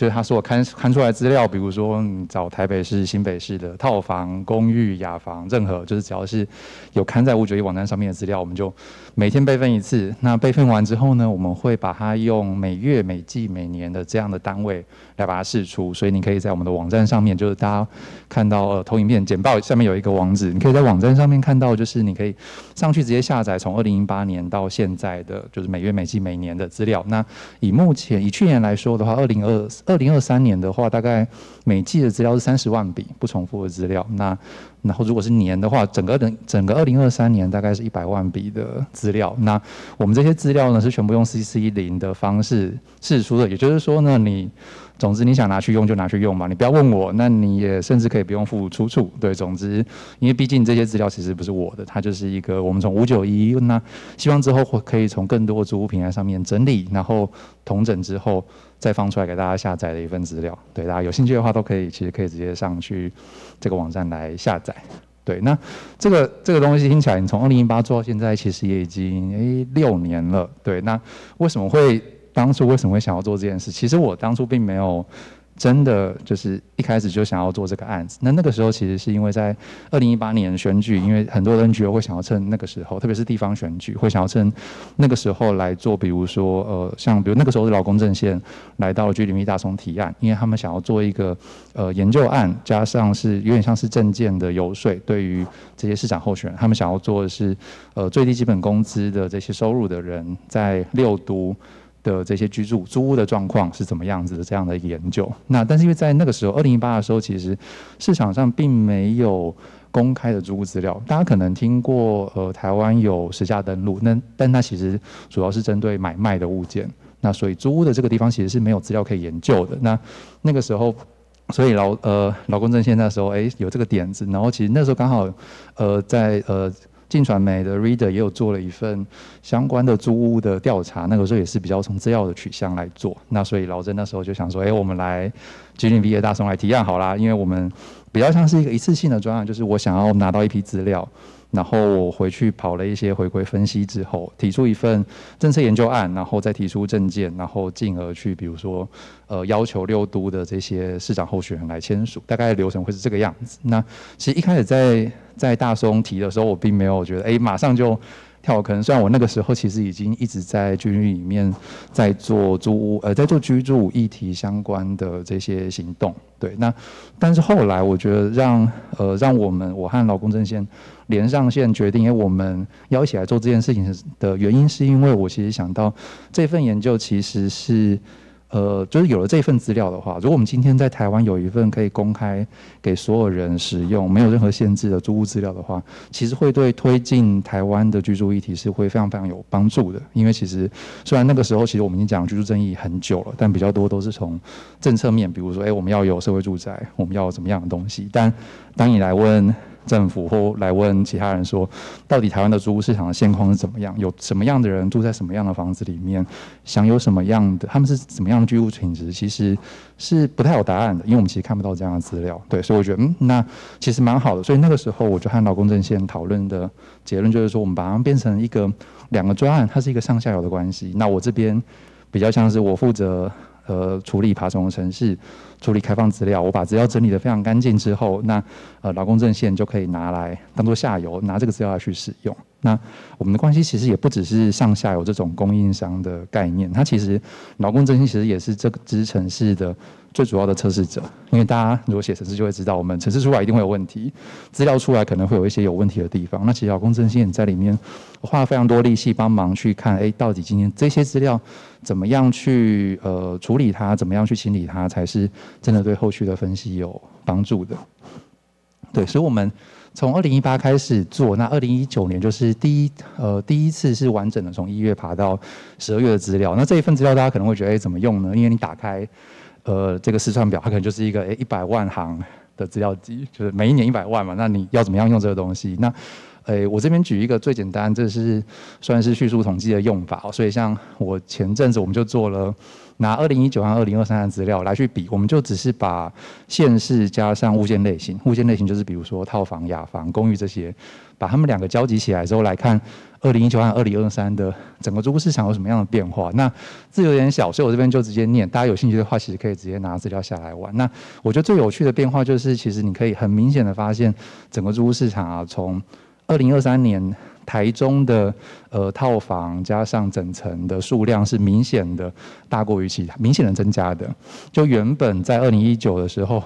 就是他说我看看出来资料，比如说你找台北市、新北市的套房、公寓、雅房，任何就是只要是有刊在五九一网站上面的资料，我们就每天备份一次。那备份完之后呢，我们会把它用每月、每季、每年的这样的单位来把它释出。所以你可以在我们的网站上面，就是大家看到呃投影片简报下面有一个网址，你可以在网站上面看到，就是你可以上去直接下载从二零一八年到现在的就是每月、每季、每年的资料。那以目前以去年来说的话，二零二。二零二三年的话，大概每季的资料是三十万笔不重复的资料。那然后如果是年的话，整个整整个二零二三年大概是一百万笔的资料。那我们这些资料呢，是全部用 CC 零的方式制出的。也就是说呢，你总之你想拿去用就拿去用嘛，你不要问我。那你也甚至可以不用付出处。对，总之，因为毕竟这些资料其实不是我的，它就是一个我们从五九一那希望之后会可以从更多租屋平台上面整理，然后同整之后。再放出来给大家下载的一份资料，对大家有兴趣的话，都可以，其实可以直接上去这个网站来下载。对，那这个这个东西听起来，你从二零一八做到现在，其实也已经诶六年了。对，那为什么会当初为什么会想要做这件事？其实我当初并没有。真的就是一开始就想要做这个案子。那那个时候其实是因为在二零一八年选举，因为很多人 NGO 会想要趁那个时候，特别是地方选举，会想要趁那个时候来做，比如说呃，像比如那个时候的劳工阵线来到了居里密大松提案，因为他们想要做一个呃研究案，加上是有点像是证件的游说，对于这些市长候选人，他们想要做的是呃最低基本工资的这些收入的人在六都。的这些居住租屋的状况是怎么样子的？这样的一个研究。那但是因为在那个时候，二零一八的时候，其实市场上并没有公开的租屋资料。大家可能听过，呃，台湾有实价登录，那但它其实主要是针对买卖的物件。那所以租屋的这个地方其实是没有资料可以研究的。那那个时候，所以劳呃劳工证现那时候哎有这个点子，然后其实那时候刚好呃在呃。进传媒的 Reader 也有做了一份相关的租屋的调查，那个时候也是比较从资料的取向来做。那所以老郑那时候就想说，哎，我们来 G 零 B 业大松来提案好啦，因为我们比较像是一个一次性的专案，就是我想要拿到一批资料。然后我回去跑了一些回归分析之后，提出一份政策研究案，然后再提出证件，然后进而去，比如说，呃，要求六都的这些市长候选人来签署，大概流程会是这个样子。那其实一开始在在大松提的时候，我并没有觉得，哎，马上就。跳坑，虽然我那个时候其实已经一直在军旅里面在做租屋，呃，在做居住议题相关的这些行动，对，那但是后来我觉得让呃让我们我和劳工阵线连上线，决定因为我们要一起来做这件事情的原因，是因为我其实想到这份研究其实是呃，就是有了这份资料的话，如果我们今天在台湾有一份可以公开给所有人使用、没有任何限制的租屋资料的话，其实会对推进台湾的居住议题是会非常非常有帮助的。因为其实虽然那个时候其实我们已经讲居住正义很久了，但比较多都是从政策面，比如说，哎，我们要有社会住宅，我们要怎么样的东西。但当你来问，政府或来问其他人说，到底台湾的租屋市场的现况是怎么样？有什么样的人住在什么样的房子里面？享有什么样的？他们是怎么样的居住品质？其实是不太有答案的，因为我们其实看不到这样的资料。对，所以我觉得，嗯，那其实蛮好的。所以那个时候，我就和劳工阵线讨论的结论就是说，我们把它变成一个两个专案，它是一个上下游的关系。那我这边比较像是我负责。呃，处理爬虫的城市，处理开放资料，我把资料整理得非常干净之后，那呃，劳工证线就可以拿来当做下游，拿这个资料来去使用。那我们的关系其实也不只是上下游这种供应商的概念，它其实劳工证线其实也是这个支城市的。最主要的测试者，因为大家如果写程式就会知道，我们程式出来一定会有问题，资料出来可能会有一些有问题的地方。那其实劳工征信在里面花了非常多力气帮忙去看，哎，到底今天这些资料怎么样去呃处理它，怎么样去清理它，才是真的对后续的分析有帮助的。对，所以我们从二零一八开始做，那二零一九年就是第一呃第一次是完整的从一月爬到十二月的资料。那这一份资料大家可能会觉得，哎，怎么用呢？因为你打开。呃，这个试算表它 可能就是一个诶一百万行的资料集，就是每一年一百万嘛。那你要怎么样用这个东西？那诶，我这边举一个最简单，这是算是叙述统计的用法。所以像我前阵子我们就做了拿二零一九和二零二三的资料来去比，我们就只是把县市加上物件类型，物件类型就是比如说套房、雅房、公寓这些，把它们两个交集起来之后来看。二零一九和二零二三的整个租屋市场有什么样的变化？那字有点小，所以我这边就直接念。大家有兴趣的话，其实可以直接拿资料下来玩。那我觉得最有趣的变化就是，其实你可以很明显的发现，整个租屋市场啊，从二零二三年台中的呃套房加上整层的数量是明显的大过于其他，明显的增加的。就原本在二零一九的时候。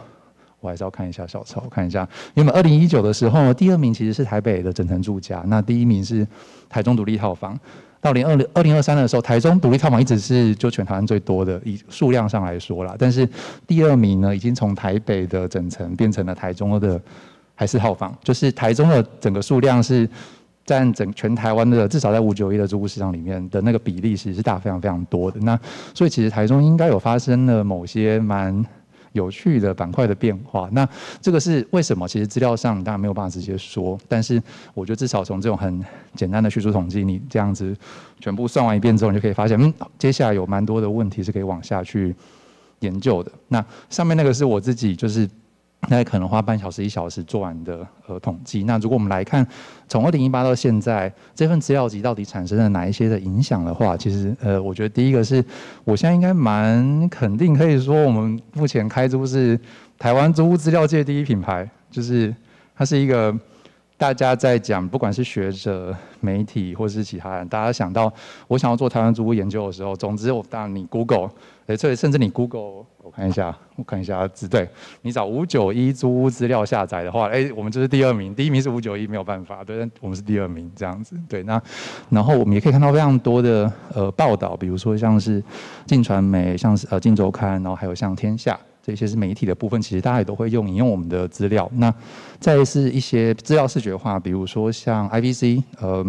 我还是要看一下小抄，看一下，原本二零一九的时候，第二名其实是台北的整层住家，那第一名是台中独立套房。到零二零二零二三的时候，台中独立套房一直是就全台湾最多的，以数量上来说啦。但是第二名呢，已经从台北的整层变成了台中的还是套房，就是台中的整个数量是占整全台湾的至少在五九一的租屋市场里面的那个比例，其实是大非常非常多的。那所以其实台中应该有发生了某些蛮。有趣的板块的变化，那这个是为什么？其实资料上当然没有办法直接说，但是我觉得至少从这种很简单的叙述统计，你这样子全部算完一遍之后，你就可以发现，嗯，接下来有蛮多的问题是可以往下去研究的。那上面那个是我自己就是。那可能花半小时一小时做完的呃统计。那如果我们来看，从二零一八到现在，这份资料集到底产生了哪一些的影响的话，其实呃，我觉得第一个是，我现在应该蛮肯定可以说，我们目前开租是台湾租屋资料界第一品牌，就是它是一个大家在讲，不管是学者、媒体或是其他人，大家想到我想要做台湾租屋研究的时候，总之我当然你 Google。哎，所以甚至你 Google，我看一下，我看一下字，对你找五九一租屋资料下载的话，哎，我们就是第二名，第一名是五九一，没有办法，对，我们是第二名这样子，对，那然后我们也可以看到非常多的呃报道，比如说像是晋传媒，像是呃晋周刊，然后还有像天下这些是媒体的部分，其实大家也都会用引用我们的资料。那再是一些资料视觉化，比如说像 IVC，呃。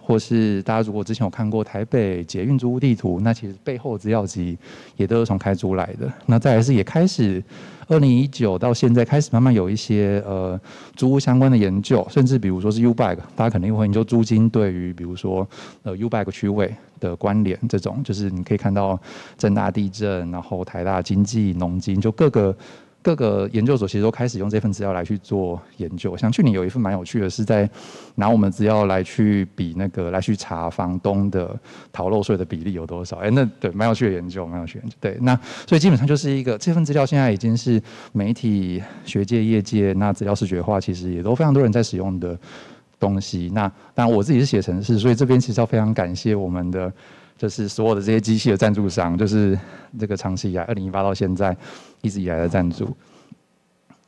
或是大家如果之前有看过台北捷运租屋地图，那其实背后资料集也都是从开租来的。那再来是也开始，二零一九到现在开始慢慢有一些呃租屋相关的研究，甚至比如说是 U Bag，大家肯定会研究租金对于比如说呃 U Bag 区位的关联，这种就是你可以看到正大地震，然后台大经济、农经就各个。各个研究所其实都开始用这份资料来去做研究，像去年有一份蛮有趣的，是在拿我们资料来去比那个来去查房东的逃漏税的比例有多少。哎，那对蛮有趣的研究，蛮有趣的。对，那所以基本上就是一个这份资料现在已经是媒体、学界、业界那资料视觉化，其实也都非常多人在使用的东西。那当然我自己是写程式，所以这边其实要非常感谢我们的。就是所有的这些机器的赞助商，就是这个长期以来，二零一八到现在一直以来的赞助。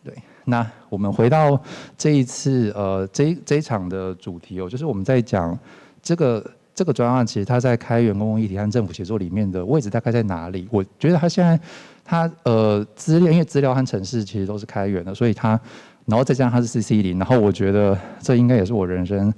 对，那我们回到这一次呃这这一场的主题哦，就是我们在讲这个这个专案其实它在开源公共议题和政府协作里面的位置大概在哪里？我觉得它现在它呃资料，因为资料和城市其实都是开源的，所以它然后再加上它是 CC 零，然后我觉得这应该也是我人生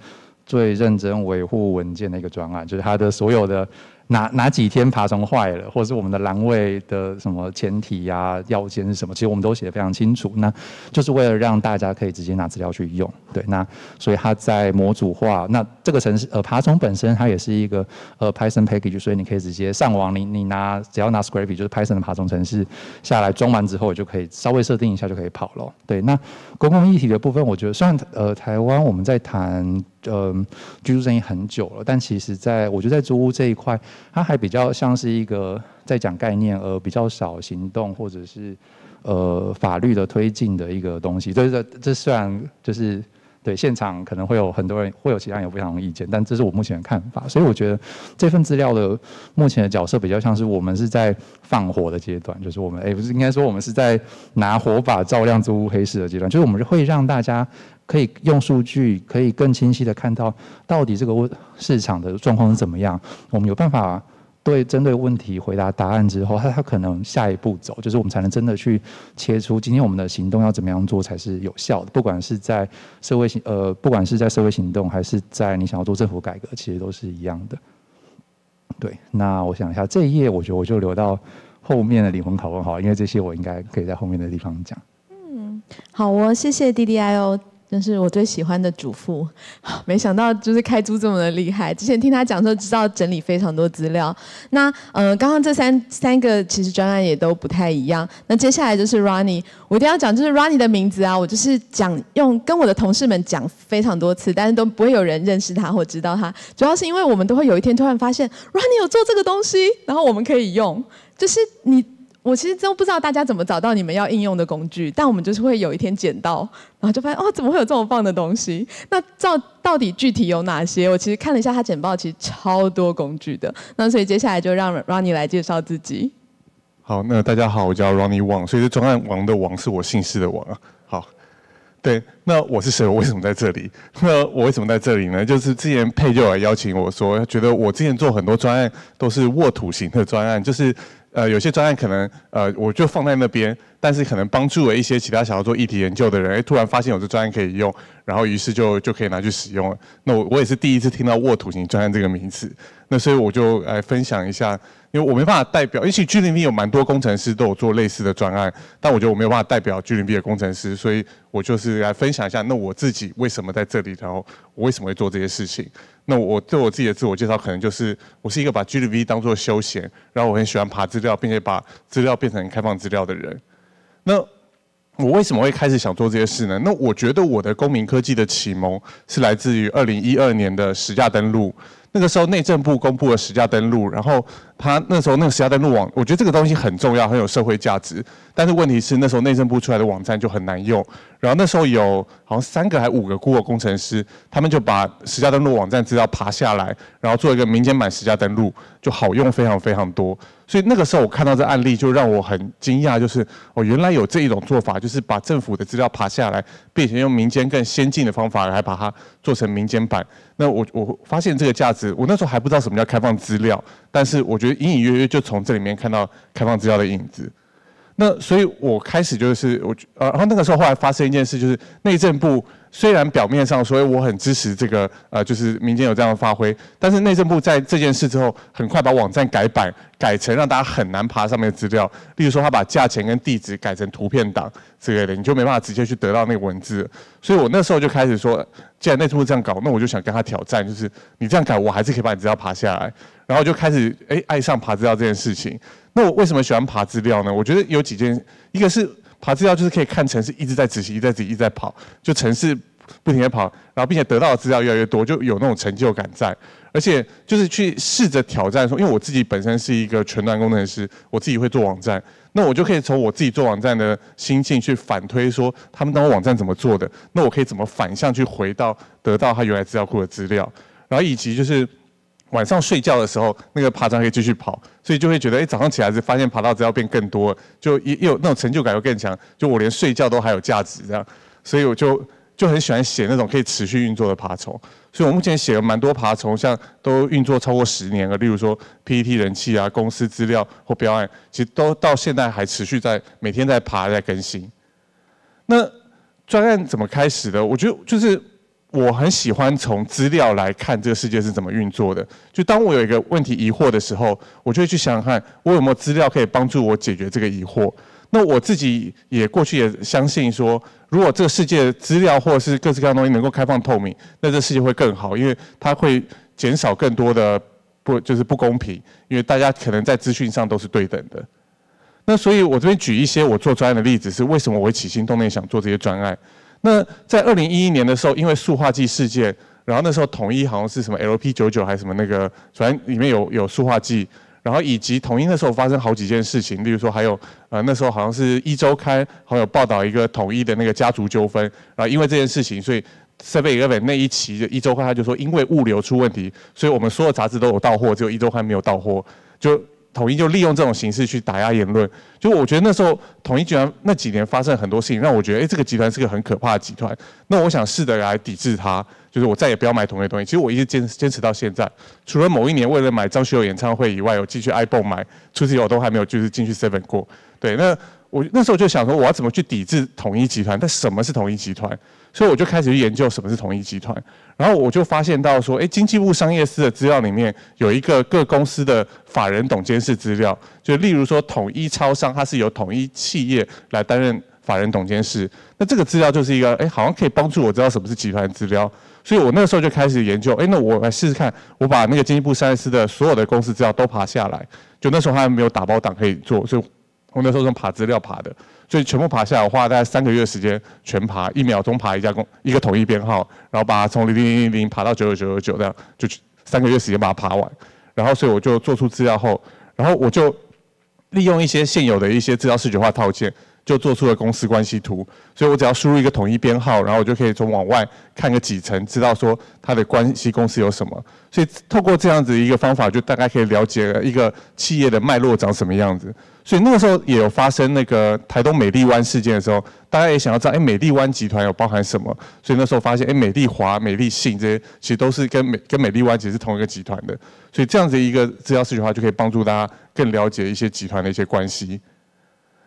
最认真维护文件的一个专案，就是它的所有的。哪哪几天爬虫坏了，或者是我们的栏位的什么前提呀、要件是什么？其实我们都写的非常清楚。那就是为了让大家可以直接拿资料去用。对，那所以它在模组化。那这个城市呃爬虫本身它也是一个呃 Python package，所以你可以直接上网，你你拿只要拿 Scrapy 就是 Python 的爬虫程式下来装完之后，就可以稍微设定一下就可以跑了。对，那公共议题的部分，我觉得虽然呃台湾我们在谈。嗯，居住正义很久了，但其实在我觉得在租屋这一块，它还比较像是一个在讲概念，而比较少行动或者是呃法律的推进的一个东西。所以这这虽然就是对现场可能会有很多人会有其他人有不同的意见，但这是我目前的看法。所以我觉得这份资料的目前的角色比较像是我们是在放火的阶段，就是我们哎不是应该说我们是在拿火把照亮租屋黑市的阶段，就是我们会让大家。可以用数据，可以更清晰的看到到底这个问市场的状况是怎么样。我们有办法对针对问题回答答案之后，他他可能下一步走，就是我们才能真的去切出今天我们的行动要怎么样做才是有效的。不管是在社会行呃，不管是在社会行动，还是在你想要做政府改革，其实都是一样的。对，那我想一下这一页，我觉得我就留到后面的灵魂拷问好了，因为这些我应该可以在后面的地方讲。嗯，好哦，谢谢 D D I O。真是我最喜欢的主妇，没想到就是开租这么的厉害。之前听他讲说，知道整理非常多资料。那呃，刚刚这三三个其实专案也都不太一样。那接下来就是 Ronnie，我一定要讲，就是 Ronnie 的名字啊，我就是讲用跟我的同事们讲非常多次，但是都不会有人认识他或知道他。主要是因为我们都会有一天突然发现 Ronnie 有做这个东西，然后我们可以用，就是你。我其实都不知道大家怎么找到你们要应用的工具，但我们就是会有一天捡到，然后就发现哦，怎么会有这么棒的东西？那照到底具体有哪些？我其实看了一下他简报，其实超多工具的。那所以接下来就让 Ronnie 来介绍自己。好，那大家好，我叫 Ronnie Wang，所以这专案王的王是我姓氏的王啊。好，对，那我是谁？我为什么在这里？那我为什么在这里呢？就是之前佩就来邀请我说，觉得我之前做很多专案都是沃土型的专案，就是。呃，有些专案可能，呃，我就放在那边，但是可能帮助了一些其他想要做议题研究的人，哎，突然发现有这专案可以用，然后于是就就可以拿去使用了。那我我也是第一次听到沃土型专案这个名词，那所以我就来分享一下，因为我没办法代表，因为其实 G 零 B 有蛮多工程师都有做类似的专案，但我觉得我没有办法代表 G 零 B 的工程师，所以我就是来分享一下，那我自己为什么在这里，然后我为什么会做这些事情。那我对我自己的自我介绍，可能就是我是一个把 G V 当做休闲，然后我很喜欢爬资料，并且把资料变成开放资料的人。那我为什么会开始想做这些事呢？那我觉得我的公民科技的启蒙是来自于二零一二年的时价登录。那个时候内政部公布了实价登录，然后他那时候那个实价登录网，我觉得这个东西很重要，很有社会价值。但是问题是那时候内政部出来的网站就很难用。然后那时候有好像三个还五个 Google 工程师，他们就把实价登录网站资料爬下来，然后做一个民间版实价登录，就好用非常非常多。所以那个时候我看到这案例就让我很惊讶，就是哦原来有这一种做法，就是把政府的资料爬下来，并且用民间更先进的方法来把它做成民间版。那我我发现这个价值，我那时候还不知道什么叫开放资料，但是我觉得隐隐约约就从这里面看到开放资料的影子。那所以，我开始就是我，呃，然后那个时候后来发生一件事，就是内政部虽然表面上说我很支持这个，呃，就是民间有这样的发挥，但是内政部在这件事之后，很快把网站改版，改成让大家很难爬上面的资料。例如说，他把价钱跟地址改成图片档之类的，你就没办法直接去得到那个文字。所以我那时候就开始说，既然内政部这样搞，那我就想跟他挑战，就是你这样改，我还是可以把你资料爬下来。然后就开始哎爱上爬资料这件事情。那我为什么喜欢爬资料呢？我觉得有几件，一个是爬资料就是可以看城市一直在仔细，一直在仔细，一直在跑，就城市不停地跑，然后并且得到的资料越来越多，就有那种成就感在。而且就是去试着挑战说，因为我自己本身是一个全端工程师，我自己会做网站，那我就可以从我自己做网站的心境去反推说，他们当网站怎么做的，那我可以怎么反向去回到得到他原来资料库的资料，然后以及就是。晚上睡觉的时候，那个爬虫可以继续跑，所以就会觉得，哎，早上起来是发现爬到资料变更多，就也有那种成就感又更强，就我连睡觉都还有价值这样，所以我就就很喜欢写那种可以持续运作的爬虫。所以我目前写了蛮多爬虫，像都运作超过十年了。例如说 PPT 人气啊、公司资料或标案，其实都到现在还持续在每天在爬在更新。那专案怎么开始的？我觉得就是我很喜欢从资料来看这个世界是怎么运作的。就当我有一个问题疑惑的时候，我就会去想想看，我有没有资料可以帮助我解决这个疑惑。那我自己也过去也相信说，如果这个世界资料或者是各式各样东西能够开放透明，那这世界会更好，因为它会减少更多的不就是不公平，因为大家可能在资讯上都是对等的。那所以我这边举一些我做专案的例子，是为什么我会起心动念想做这些专案。那在二零一一年的时候，因为塑化剂事件，然后那时候统一好像是什么 LP 九九还是什么那个，反正里面有有塑化剂。然后以及统一那时候发生好几件事情，例如说还有呃那时候好像是一周刊好有报道一个统一的那个家族纠纷，然后因为这件事情，所以 Seven Eleven 那一期的一周刊他就说因为物流出问题，所以我们所有杂志都有到货，只有一周刊没有到货，就统一就利用这种形式去打压言论。就我觉得那时候统一集团那几年发生很多事情，让我觉得哎这个集团是个很可怕的集团。那我想试着来抵制它。就是我再也不要买同一东西。其实我一直坚坚持到现在，除了某一年为了买张学友演唱会以外，我继续 iPhone 买，除此以外我都还没有就是进去 Seven 过。对，那我那时候就想说，我要怎么去抵制统一集团？但什么是统一集团？所以我就开始去研究什么是统一集团。然后我就发现到说，哎，经济部商业司的资料里面有一个各公司的法人董监事资料，就例如说统一超商，它是由统一企业来担任法人董监事。那这个资料就是一个，哎，好像可以帮助我知道什么是集团资料。所以我那个时候就开始研究，哎，那我来试试看，我把那个经济部商业司的所有的公司资料都爬下来。就那时候还没有打包档可以做，所以我那时候用爬资料爬的，所以全部爬下来，我花了大概三个月时间全爬，一秒钟爬一家公一个统一编号，然后把它从零零零零爬到九九九九九这样，就三个月时间把它爬完。然后所以我就做出资料后，然后我就利用一些现有的一些资料视觉化套件。就做出了公司关系图，所以我只要输入一个统一编号，然后我就可以从往外看个几层，知道说它的关系公司有什么。所以透过这样子一个方法，就大概可以了解一个企业的脉络长什么样子。所以那个时候也有发生那个台东美丽湾事件的时候，大家也想要知道，哎，美丽湾集团有包含什么？所以那时候发现，哎，美丽华、美丽信这些其实都是跟美 跟美丽湾其实是同一个集团的。所以这样子一个资料视觉化就可以帮助大家更了解一些集团的一些关系。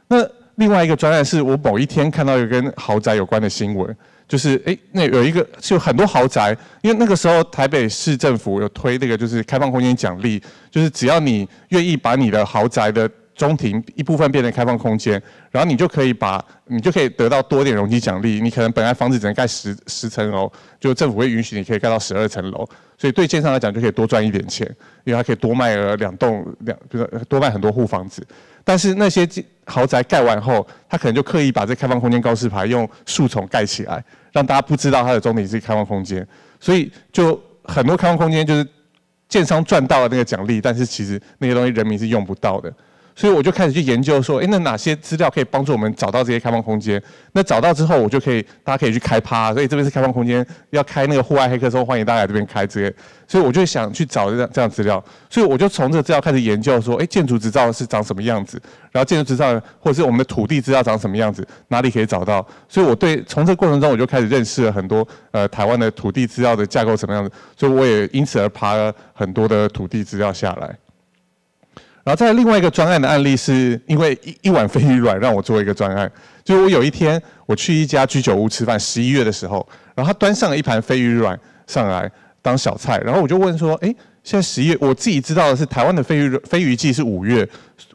那另外一个专案是我某一天看到一个跟豪宅有关的新闻，就是哎，那有一个就很多豪宅，因为那个时候台北市政府有推那个就是开放空间奖励，就是只要你愿意把你的豪宅的中庭一部分变成开放空间，然后你就可以把你就可以得到多点容积奖励。你可能本来房子只能盖十十层楼，就政府会允许你可以盖到十二层楼，所以对建商来讲就可以多赚一点钱，因为它可以多卖了两栋两，比如多卖很多户房子。但是那些豪宅盖完后，他可能就刻意把这开放空间告示牌用树丛盖起来，让大家不知道它的中庭是开放空间，所以就很多开放空间就是建商赚到了那个奖励，但是其实那些东西人民是用不到的。所以我就开始去研究说，哎，那哪些资料可以帮助我们找到这些开放空间？那找到之后，我就可以，大家可以去开趴。所以这边是开放空间，要开那个户外黑客时候，欢迎大家来这边开这些。所以我就想去找这样这样资料。所以我就从这个资料开始研究说，哎，建筑执照是长什么样子？然后建筑执照或者是我们的土地资料长什么样子？哪里可以找到？所以我对从这个过程中，我就开始认识了很多呃台湾的土地资料的架构什么样子。所以我也因此而爬了很多的土地资料下来。然后在另外一个专案的案例，是因为一一碗飞鱼卵让我做一个专案。就是我有一天我去一家居酒屋吃饭，十一月的时候，然后他端上了一盘飞鱼卵上来当小菜，然后我就问说：，哎，现在十一月，我自己知道的是台湾的飞鱼飞鱼季是五月，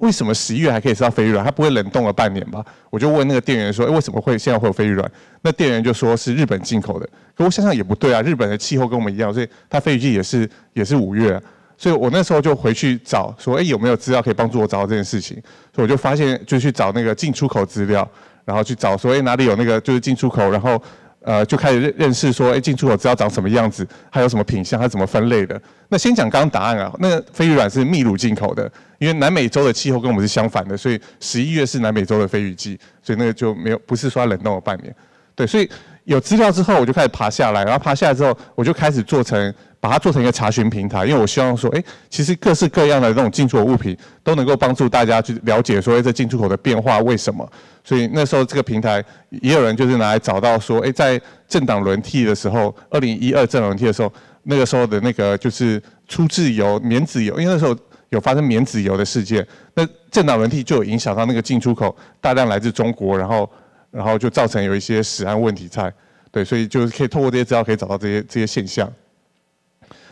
为什么十一月还可以吃到飞鱼卵？它不会冷冻了半年吧？我就问那个店员说：，哎，为什么会现在会有飞鱼卵？那店员就说是日本进口的。可我想想也不对啊，日本的气候跟我们一样，所以它飞鱼季也是也是五月。所以我那时候就回去找，说，哎，有没有资料可以帮助我找到这件事情？所以我就发现，就去找那个进出口资料，然后去找，说，哎，哪里有那个就是进出口，然后，呃，就开始认认识，说，哎，进出口资料长什么样子，还有什么品相，它怎么分类的？那先讲刚刚答案啊，那飞鱼卵是秘鲁进口的，因为南美洲的气候跟我们是相反的，所以十一月是南美洲的飞鱼季，所以那个就没有不是说冷冻了半年。对，所以有资料之后，我就开始爬下来，然后爬下来之后，我就开始做成，把它做成一个查询平台，因为我希望说，哎，其实各式各样的那种进出口物品都能够帮助大家去了解说，哎，这进出口的变化为什么？所以那时候这个平台也有人就是拿来找到说，哎，在政党轮替的时候，二零一二政党轮替的时候，那个时候的那个就是出自油、棉籽油，因为那时候有发生棉籽油的事件，那政党轮替就有影响到那个进出口大量来自中国，然后。然后就造成有一些食安问题在，对，所以就是可以透过这些资料可以找到这些这些现象。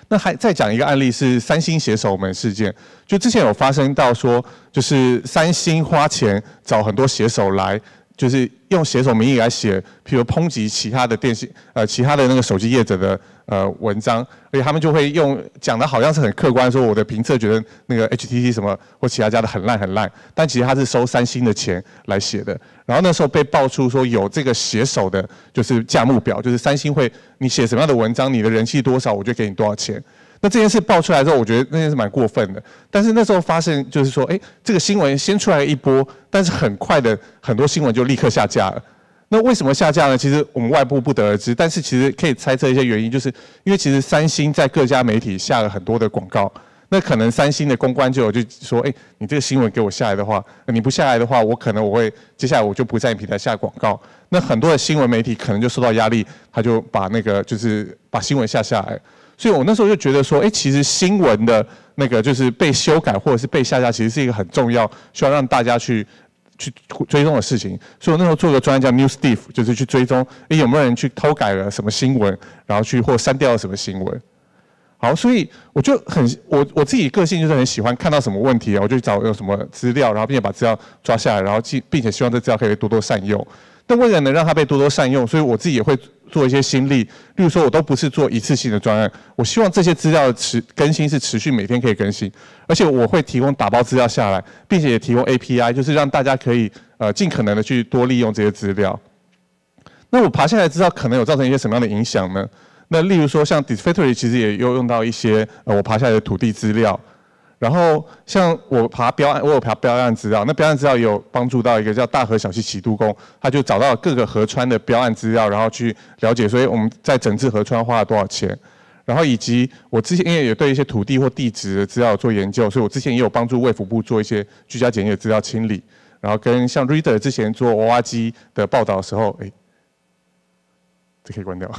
那还再讲一个案例是三星携手门事件，就之前有发生到说，就是三星花钱找很多写手来。就是用写手名义来写，譬如抨击其他的电信呃其他的那个手机业者的呃文章，而且他们就会用讲的好像是很客观，说我的评测觉得那个 HTC 什么或其他家的很烂很烂，但其实他是收三星的钱来写的。然后那时候被爆出说有这个写手的，就是价目表，就是三星会你写什么样的文章，你的人气多少，我就给你多少钱。那这件事爆出来之后，我觉得那件事蛮过分的。但是那时候发生就是说，哎，这个新闻先出来一波，但是很快的很多新闻就立刻下架了。那为什么下架呢？其实我们外部不得而知。但是其实可以猜测一些原因，就是因为其实三星在各家媒体下了很多的广告。那可能三星的公关就有就说，哎，你这个新闻给我下来的话，你不下来的话，我可能我会接下来我就不在你平台下广告。那很多的新闻媒体可能就受到压力，他就把那个就是把新闻下下来。所以我那时候就觉得说，哎，其实新闻的那个就是被修改或者是被下架，其实是一个很重要需要让大家去去追踪的事情。所以我那时候做个专案叫 News Diff，就是去追踪，哎，有没有人去偷改了什么新闻，然后去或删掉了什么新闻。好，所以我就很我我自己个性就是很喜欢看到什么问题啊，我就找有什么资料，然后并且把资料抓下来，然后并，并且希望这资料可以多多善用。但为了能让它被多多善用，所以我自己也会。做一些新力，例如说，我都不是做一次性的专案，我希望这些资料持更新是持续每天可以更新，而且我会提供打包资料下来，并且也提供 API，就是让大家可以呃尽可能的去多利用这些资料。那我爬下来资料可能有造成一些什么样的影响呢？那例如说，像 Disfactory 其实也有用到一些呃我爬下来的土地资料。然后像我爬标案，我有爬标案资料，那标案资料有帮助到一个叫大河小溪启都工，他就找到各个河川的标案资料，然后去了解，所以我们在整治河川花了多少钱，然后以及我之前因为也对一些土地或地址的资料做研究，所以我之前也有帮助卫福部做一些居家检疫的资料清理，然后跟像 Reader 之前做娃娃机的报道的时候，哎，这可以关掉，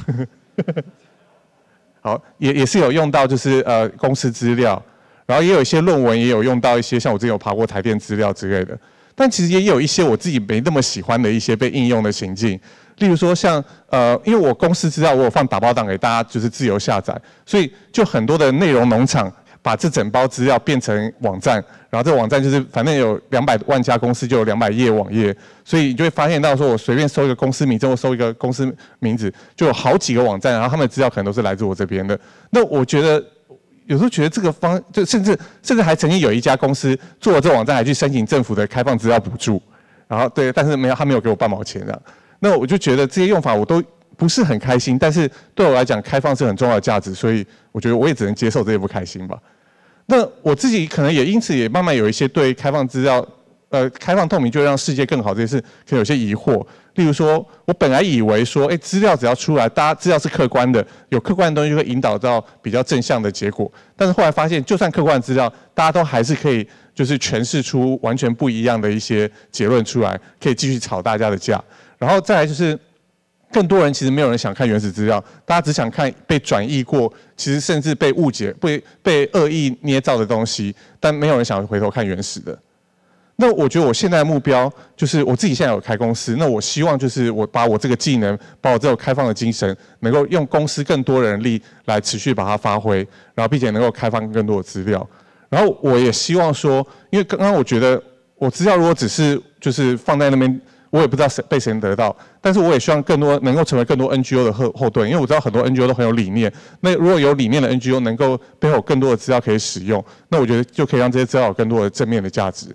好，也也是有用到就是呃公司资料。然后也有一些论文，也有用到一些像我之前有爬过台电资料之类的，但其实也有一些我自己没那么喜欢的一些被应用的情境，例如说像呃，因为我公司资料我有放打包档给大家，就是自由下载，所以就很多的内容农场把这整包资料变成网站，然后这网站就是反正有两百万家公司就有两百页网页，所以你就会发现到说我随便搜一个公司名称或搜一个公司名字，就有好几个网站，然后他们的资料可能都是来自我这边的，那我觉得。有时候觉得这个方，就甚至甚至还曾经有一家公司做了这网站，还去申请政府的开放资料补助，然后对，但是没有，他没有给我半毛钱的。那我就觉得这些用法我都不是很开心，但是对我来讲，开放是很重要的价值，所以我觉得我也只能接受这些不开心吧。那我自己可能也因此也慢慢有一些对开放资料。呃，开放透明就让世界更好，这件事可能有些疑惑。例如说，我本来以为说，哎，资料只要出来，大家资料是客观的，有客观的东西就会引导到比较正向的结果。但是后来发现，就算客观的资料，大家都还是可以就是诠释出完全不一样的一些结论出来，可以继续炒大家的价。然后再来就是，更多人其实没有人想看原始资料，大家只想看被转译过，其实甚至被误解、被被恶意捏造的东西，但没有人想回头看原始的。那我觉得我现在的目标就是我自己现在有开公司，那我希望就是我把我这个技能，把我这种开放的精神，能够用公司更多人力来持续把它发挥，然后并且能够开放更多的资料。然后我也希望说，因为刚刚我觉得我资料如果只是就是放在那边，我也不知道谁被谁得到。但是我也希望更多能够成为更多 NGO 的后后盾，因为我知道很多 NGO 都很有理念。那如果有理念的 NGO 能够背后有更多的资料可以使用，那我觉得就可以让这些资料有更多的正面的价值。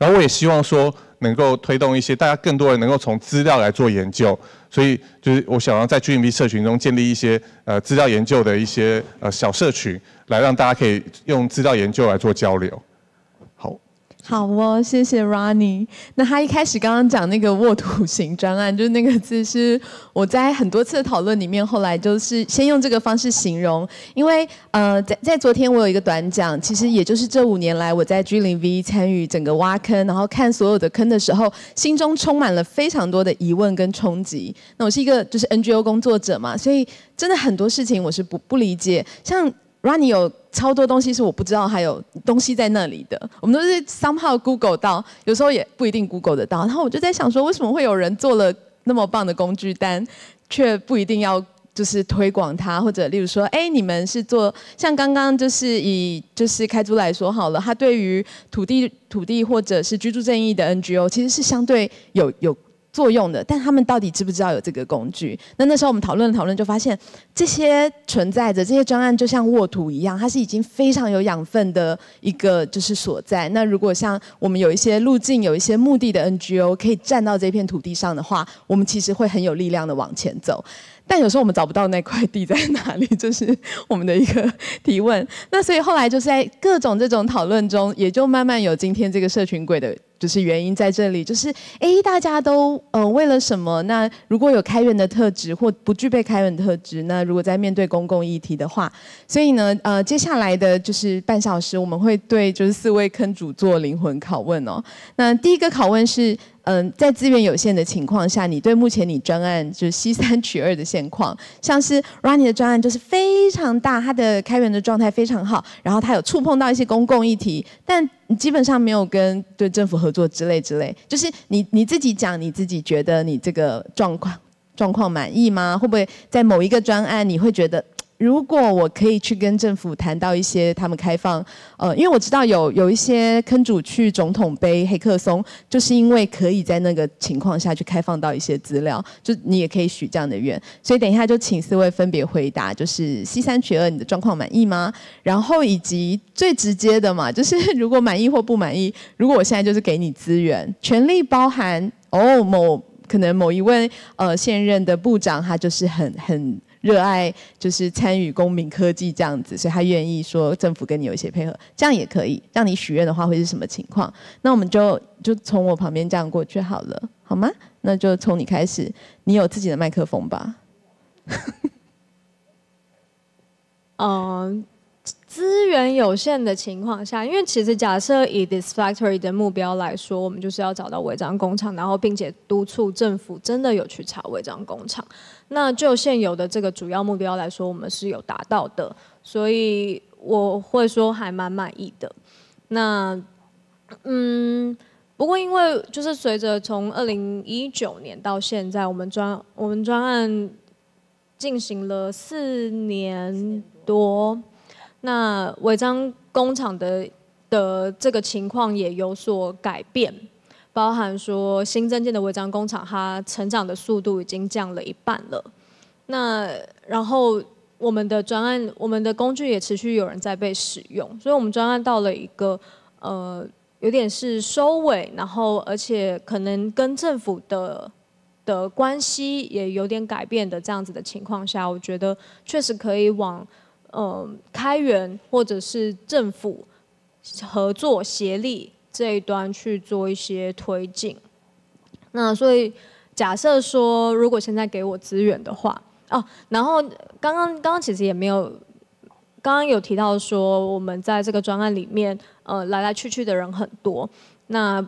然后我也希望说，能够推动一些大家更多人能够从资料来做研究，所以就是我想要在 GMB 社群中建立一些呃资料研究的一些呃小社群，来让大家可以用资料研究来做交流。好，哦，谢谢 Ronnie。那他一开始刚刚讲那个沃土型专案，就是那个字是我在很多次的讨论里面，后来就是先用这个方式形容，因为呃，在在昨天我有一个短讲，其实也就是这五年来我在 G 零 V 参与整个挖坑，然后看所有的坑的时候，心中充满了非常多的疑问跟冲击。那我是一个就是 NGO 工作者嘛，所以真的很多事情我是不不理解，像。Ronnie 有超多东西是我不知道还有东西在那里的，我们都是 somehow Google 到，有时候也不一定 Google 得到。然后我就在想说，为什么会有人做了那么棒的工具单，却不一定要就是推广它，或者例如说，哎，你们是做像刚刚就是以就是开租来说好了，他对于土地土地或者是居住正义的 NGO，其实是相对有有。作用的，但他们到底知不知道有这个工具？那那时候我们讨论讨论，就发现这些存在着这些专案，就像沃土一样，它是已经非常有养分的一个就是所在。那如果像我们有一些路径、有一些目的的 NGO 可以站到这片土地上的话，我们其实会很有力量的往前走。但有时候我们找不到那块地在哪里，这是我们的一个提问。那所以后来就是在各种这种讨论中，也就慢慢有今天这个社群轨的。就是原因在这里，就是哎，大家都呃为了什么？那如果有开源的特质或不具备开源特质，那如果在面对公共议题的话，所以呢，呃，接下来的就是半小时，我们会对就是四位坑主做灵魂拷问哦。那第一个拷问是。嗯，在资源有限的情况下，你对目前你专案就是西三取二的现况，像是 Runny 的专案就是非常大，它的开源的状态非常好，然后它有触碰到一些公共议题，但你基本上没有跟对政府合作之类之类，就是你你自己讲，你自己觉得你这个状况状况满意吗？会不会在某一个专案你会觉得？如果我可以去跟政府谈到一些他们开放，呃，因为我知道有有一些坑主去总统杯黑客松，就是因为可以在那个情况下去开放到一些资料，就你也可以许这样的愿。所以等一下就请四位分别回答，就是 C 三取二，你的状况满意吗？然后以及最直接的嘛，就是如果满意或不满意，如果我现在就是给你资源，全力包含哦某可能某一位呃现任的部长，他就是很很。热爱就是参与公民科技这样子，所以他愿意说政府跟你有一些配合，这样也可以。让你许愿的话会是什么情况？那我们就就从我旁边这样过去好了，好吗？那就从你开始，你有自己的麦克风吧。嗯。资源有限的情况下，因为其实假设以 this factory 的目标来说，我们就是要找到违章工厂，然后并且督促政府真的有去查违章工厂。那就现有的这个主要目标来说，我们是有达到的，所以我会说还蛮满意的。那嗯，不过因为就是随着从二零一九年到现在，我们专我们专案进行了四年多。那违章工厂的的这个情况也有所改变，包含说新增建的违章工厂，它成长的速度已经降了一半了。那然后我们的专案，我们的工具也持续有人在被使用，所以我们专案到了一个呃有点是收尾，然后而且可能跟政府的的关系也有点改变的这样子的情况下，我觉得确实可以往。嗯，开源或者是政府合作协力这一端去做一些推进。那所以假设说，如果现在给我资源的话，哦，然后刚刚刚刚其实也没有，刚刚有提到说，我们在这个专案里面，呃，来来去去的人很多，那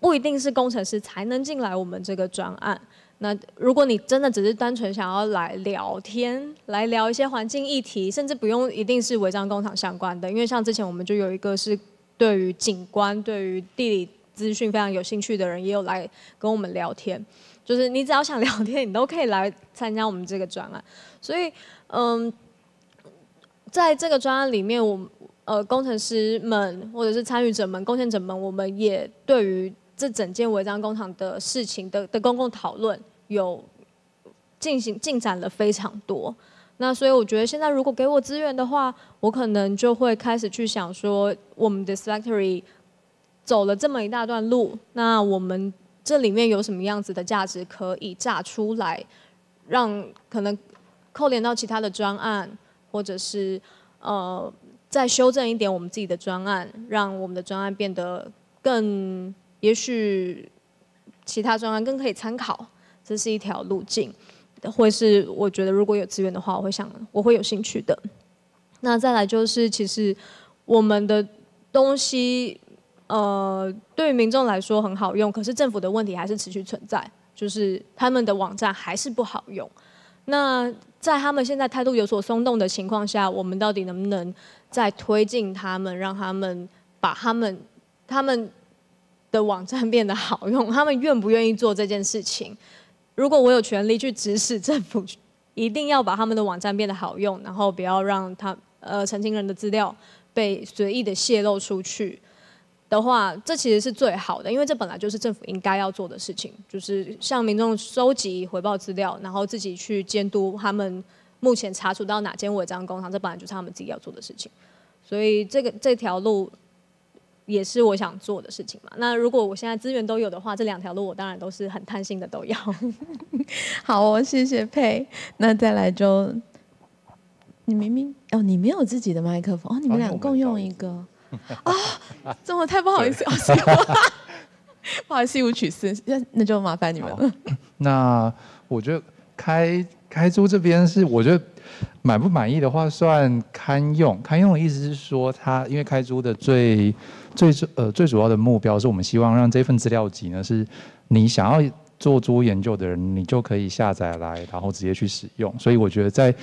不一定是工程师才能进来我们这个专案。那如果你真的只是单纯想要来聊天，来聊一些环境议题，甚至不用一定是违章工厂相关的，因为像之前我们就有一个是对于景观、对于地理资讯非常有兴趣的人，也有来跟我们聊天。就是你只要想聊天，你都可以来参加我们这个专案。所以，嗯，在这个专案里面，我呃工程师们或者是参与者们、贡献者们，我们也对于。这整件违章工厂的事情的的公共讨论有进行进展了非常多，那所以我觉得现在如果给我资源的话，我可能就会开始去想说，我们的 factory 走了这么一大段路，那我们这里面有什么样子的价值可以炸出来，让可能扣连到其他的专案，或者是呃再修正一点我们自己的专案，让我们的专案变得。更也许其他专案更可以参考，这是一条路径，会是我觉得如果有资源的话，我会想我会有兴趣的。那再来就是其实我们的东西，呃，对于民众来说很好用，可是政府的问题还是持续存在，就是他们的网站还是不好用。那在他们现在态度有所松动的情况下，我们到底能不能再推进他们，让他们把他们他们的网站变得好用？他们愿不愿意做这件事情？如果我有权利去指使政府，一定要把他们的网站变得好用，然后不要让他呃澄清人的资料被随意的泄露出去。的话，这其实是最好的，因为这本来就是政府应该要做的事情，就是向民众收集回报资料，然后自己去监督他们目前查处到哪间违章工厂，这本来就是他们自己要做的事情。所以这个这条路也是我想做的事情嘛。那如果我现在资源都有的话，这两条路我当然都是很贪心的都要。好哦，谢谢佩。那再来就，你明明哦，你没有自己的麦克风哦，你们俩共用一个。啊，这么太不好意思，不好意思，一无取思，那那就麻烦你们了。那我觉得开开租这边是，我觉得满不满意的话算堪用。堪用的意思是说，它因为开租的最最呃最主要的目标是我们希望让这份资料集呢，是你想要做租研究的人，你就可以下载来，然后直接去使用。所以我觉得在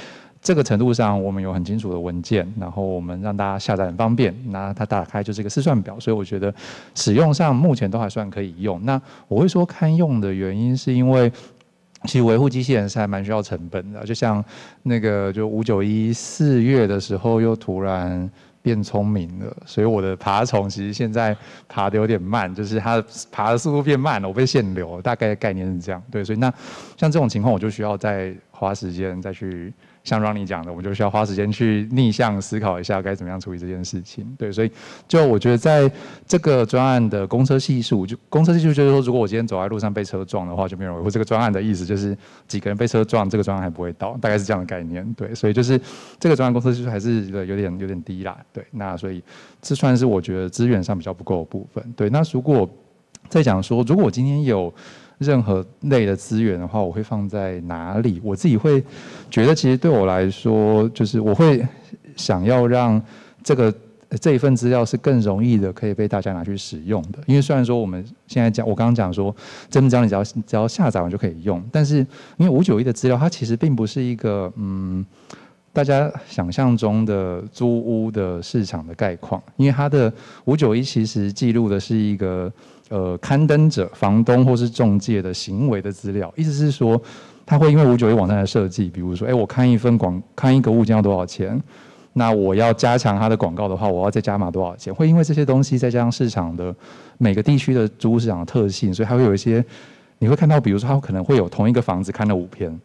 这个程度上，我们有很清楚的文件，然后我们让大家下载很方便。那它打开就是一个试算表，所以我觉得使用上目前都还算可以用。那我会说堪用的原因，是因为其实维护机器人是还蛮需要成本的。就像那个就五九一四月的时候，又突然变聪明了，所以我的爬虫其实现在爬的有点慢，就是它爬的速度变慢了，我被限流，大概概念是这样。对，所以那像这种情况，我就需要再花时间再去。像 Rony 讲的，我们就需要花时间去逆向思考一下该怎么样处理这件事情。对，所以就我觉得在这个专案的公车系数，就公车系数就是说，如果我今天走在路上被车撞的话，就没有人维护这个专案的意思，就是几个人被车撞，这个专案还不会到，大概是这样的概念。对，所以就是这个专案公车系数还是有点有点低啦。对，那所以这算是我觉得资源上比较不够的部分。对，那如果再讲说，如果我今天有。任何类的资源的话，我会放在哪里？我自己会觉得，其实对我来说，就是我会想要让这个这一份资料是更容易的，可以被大家拿去使用的。因为虽然说我们现在讲，我刚刚讲说，真的讲你只要只要下载完就可以用，但是因为五九一的资料，它其实并不是一个嗯大家想象中的租屋的市场的概况，因为它的五九一其实记录的是一个。呃，刊登者、房东或是中介的行为的资料，意思是说，他会因为五九一网站的设计，比如说，哎，我看一份广，看一个物件要多少钱，那我要加强它的广告的话，我要再加码多少钱？会因为这些东西，再加上市场的每个地区的租屋市场的特性，所以它会有一些，你会看到，比如说，它可能会有同一个房子看了五篇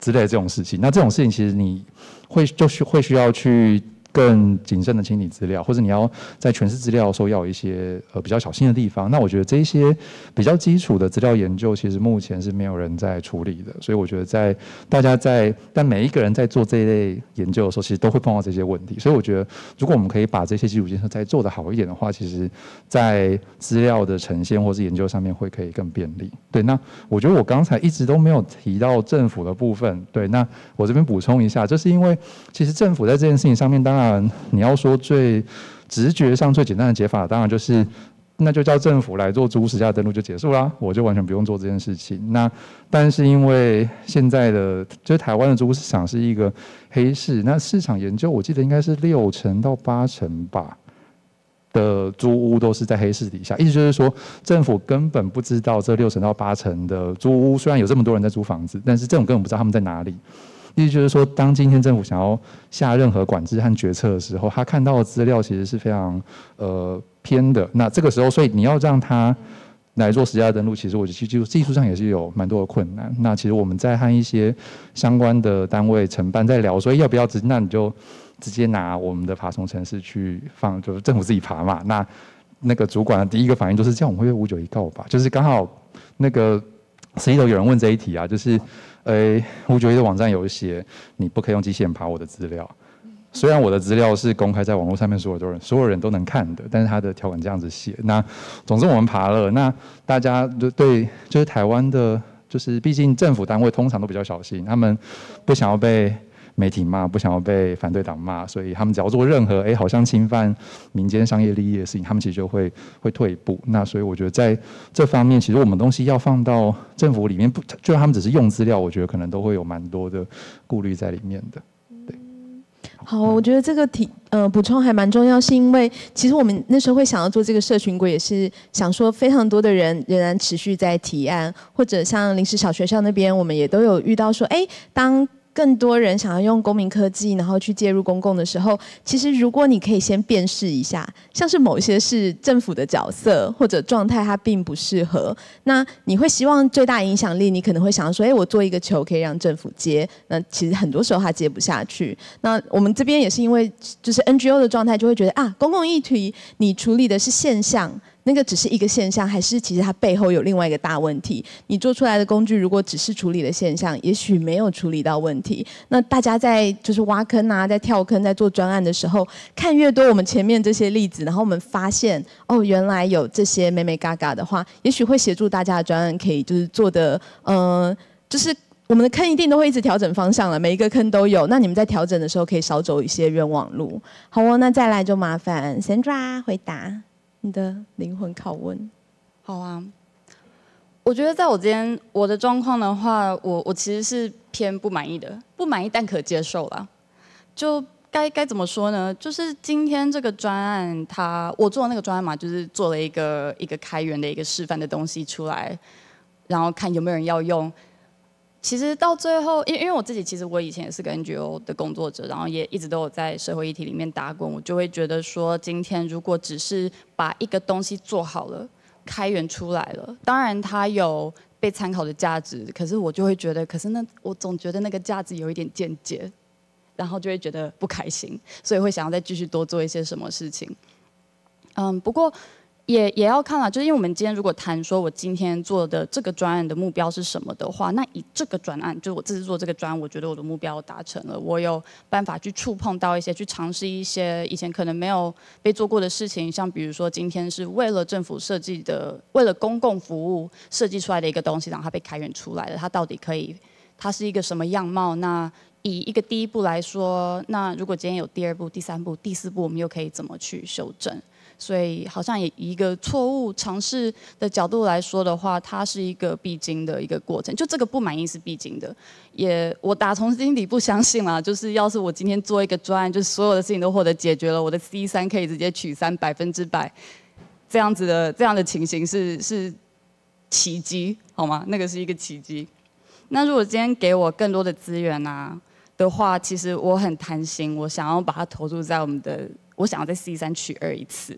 之类的这种事情。那这种事情，其实你会就需会需要去。更谨慎的清理资料，或者你要在全市资料的时候要有一些呃比较小心的地方。那我觉得这些比较基础的资料研究，其实目前是没有人在处理的。所以我觉得在大家在但每一个人在做这一类研究的时候，其实都会碰到这些问题。所以我觉得如果我们可以把这些基础建设再做得好一点的话，其实在资料的呈现或是研究上面会可以更便利。对，那我觉得我刚才一直都没有提到政府的部分。对，那我这边补充一下，就是因为其实政府在这件事情上面，当然。然，你要说最直觉上最简单的解法，当然就是那就叫政府来做租实价登录就结束啦，我就完全不用做这件事情。那但是因为现在的就是台湾的租市场是一个黑市，那市场研究我记得应该是六成到八成吧的租屋都是在黑市底下，意思就是说政府根本不知道这六成到八成的租屋，虽然有这么多人在租房子，但是政府根本不知道他们在哪里。意思就是说，当今天政府想要下任何管制和决策的时候，他看到的资料其实是非常呃偏的。那这个时候，所以你要让他来做实价登录，其实我觉得技术技术上也是有蛮多的困难。那其实我们在和一些相关的单位承办在聊，所以要不要直那你就直接拿我们的爬虫程式去放，就是政府自己爬嘛。那那个主管的第一个反应就是这样，我们会五九一告吧？就是刚好那个十一楼有人问这一题啊，就是。诶，五九一的网站有写你不可以用机器人爬我的资料，虽然我的资料是公开在网络上面，所有的人所有人都能看的，但是他的条文这样子写。那总之我们爬了，那大家就对，就是台湾的，就是毕竟政府单位通常都比较小心，他们不想要被。媒体骂不想要被反对党骂，所以他们只要做任何哎好像侵犯民间商业利益的事情，他们其实就会会退一步。那所以我觉得在这方面，其实我们东西要放到政府里面，不就他们只是用资料，我觉得可能都会有蛮多的顾虑在里面的。对，好，我觉得这个提呃补充还蛮重要，是因为其实我们那时候会想要做这个社群轨，也是想说非常多的人仍然持续在提案，或者像临时小学校那边，我们也都有遇到说，哎，当。更多人想要用公民科技，然后去介入公共的时候，其实如果你可以先辨识一下，像是某些是政府的角色或者状态，它并不适合，那你会希望最大影响力，你可能会想要说，哎，我做一个球可以让政府接，那其实很多时候它接不下去。那我们这边也是因为就是 NGO 的状态，就会觉得啊，公共议题你处理的是现象。那个只是一个现象，还是其实它背后有另外一个大问题？你做出来的工具如果只是处理了现象，也许没有处理到问题。那大家在就是挖坑啊，在跳坑，在做专案的时候，看越多我们前面这些例子，然后我们发现哦，原来有这些美美嘎嘎的话，也许会协助大家的专案可以就是做的，嗯，就是我们的坑一定都会一直调整方向了，每一个坑都有。那你们在调整的时候可以少走一些冤枉路。好哦，那再来就麻烦 Sandra 回答。你的灵魂拷问，好啊。我觉得在我今天我的状况的话，我我其实是偏不满意的，不满意但可接受啦。就该该怎么说呢？就是今天这个专案，它我做的那个专案嘛，就是做了一个一个开源的一个示范的东西出来，然后看有没有人要用。其实到最后，因因为我自己其实我以前也是个 NGO 的工作者，然后也一直都有在社会议题里面打滚，我就会觉得说，今天如果只是把一个东西做好了，开源出来了，当然它有被参考的价值，可是我就会觉得，可是那我总觉得那个价值有一点间接，然后就会觉得不开心，所以会想要再继续多做一些什么事情。嗯，不过。也也要看了，就是因为我们今天如果谈说我今天做的这个专案的目标是什么的话，那以这个专案，就是我自己做这个专案，我觉得我的目标达成了，我有办法去触碰到一些，去尝试一些以前可能没有被做过的事情，像比如说今天是为了政府设计的，为了公共服务设计出来的一个东西，然后它被开源出来了，它到底可以，它是一个什么样貌？那以一个第一步来说，那如果今天有第二步、第三步、第四步，我们又可以怎么去修正？所以，好像也一个错误尝试的角度来说的话，它是一个必经的一个过程。就这个不满意是必经的，也我打从心底不相信啦。就是要是我今天做一个专案，就是所有的事情都获得解决了，我的 C 三可以直接取三百分之百，这样子的这样的情形是是奇迹，好吗？那个是一个奇迹。那如果今天给我更多的资源啊的话，其实我很贪心，我想要把它投入在我们的。我想要在 C 三取二一次，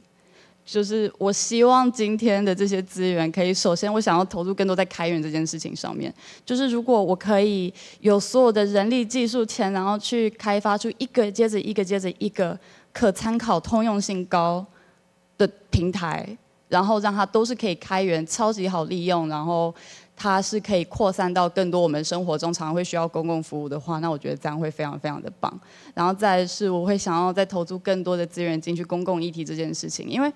就是我希望今天的这些资源可以，首先我想要投入更多在开源这件事情上面。就是如果我可以有所有的人力、技术、钱，然后去开发出一个接着一个接着一个可参考、通用性高的平台，然后让它都是可以开源、超级好利用，然后。它是可以扩散到更多我们生活中常常会需要公共服务的话，那我觉得这样会非常非常的棒。然后再是，我会想要再投注更多的资源进去公共议题这件事情，因为，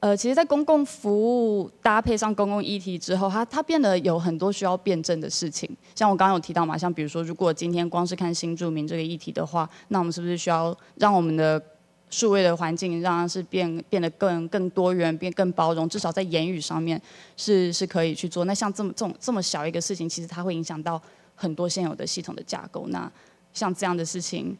呃，其实，在公共服务搭配上公共议题之后，它它变得有很多需要辩证的事情。像我刚刚有提到嘛，像比如说，如果今天光是看新住民这个议题的话，那我们是不是需要让我们的数位的环境让是变变得更更多元，变更包容，至少在言语上面是是可以去做。那像这么这种这么小一个事情，其实它会影响到很多现有的系统的架构。那像这样的事情，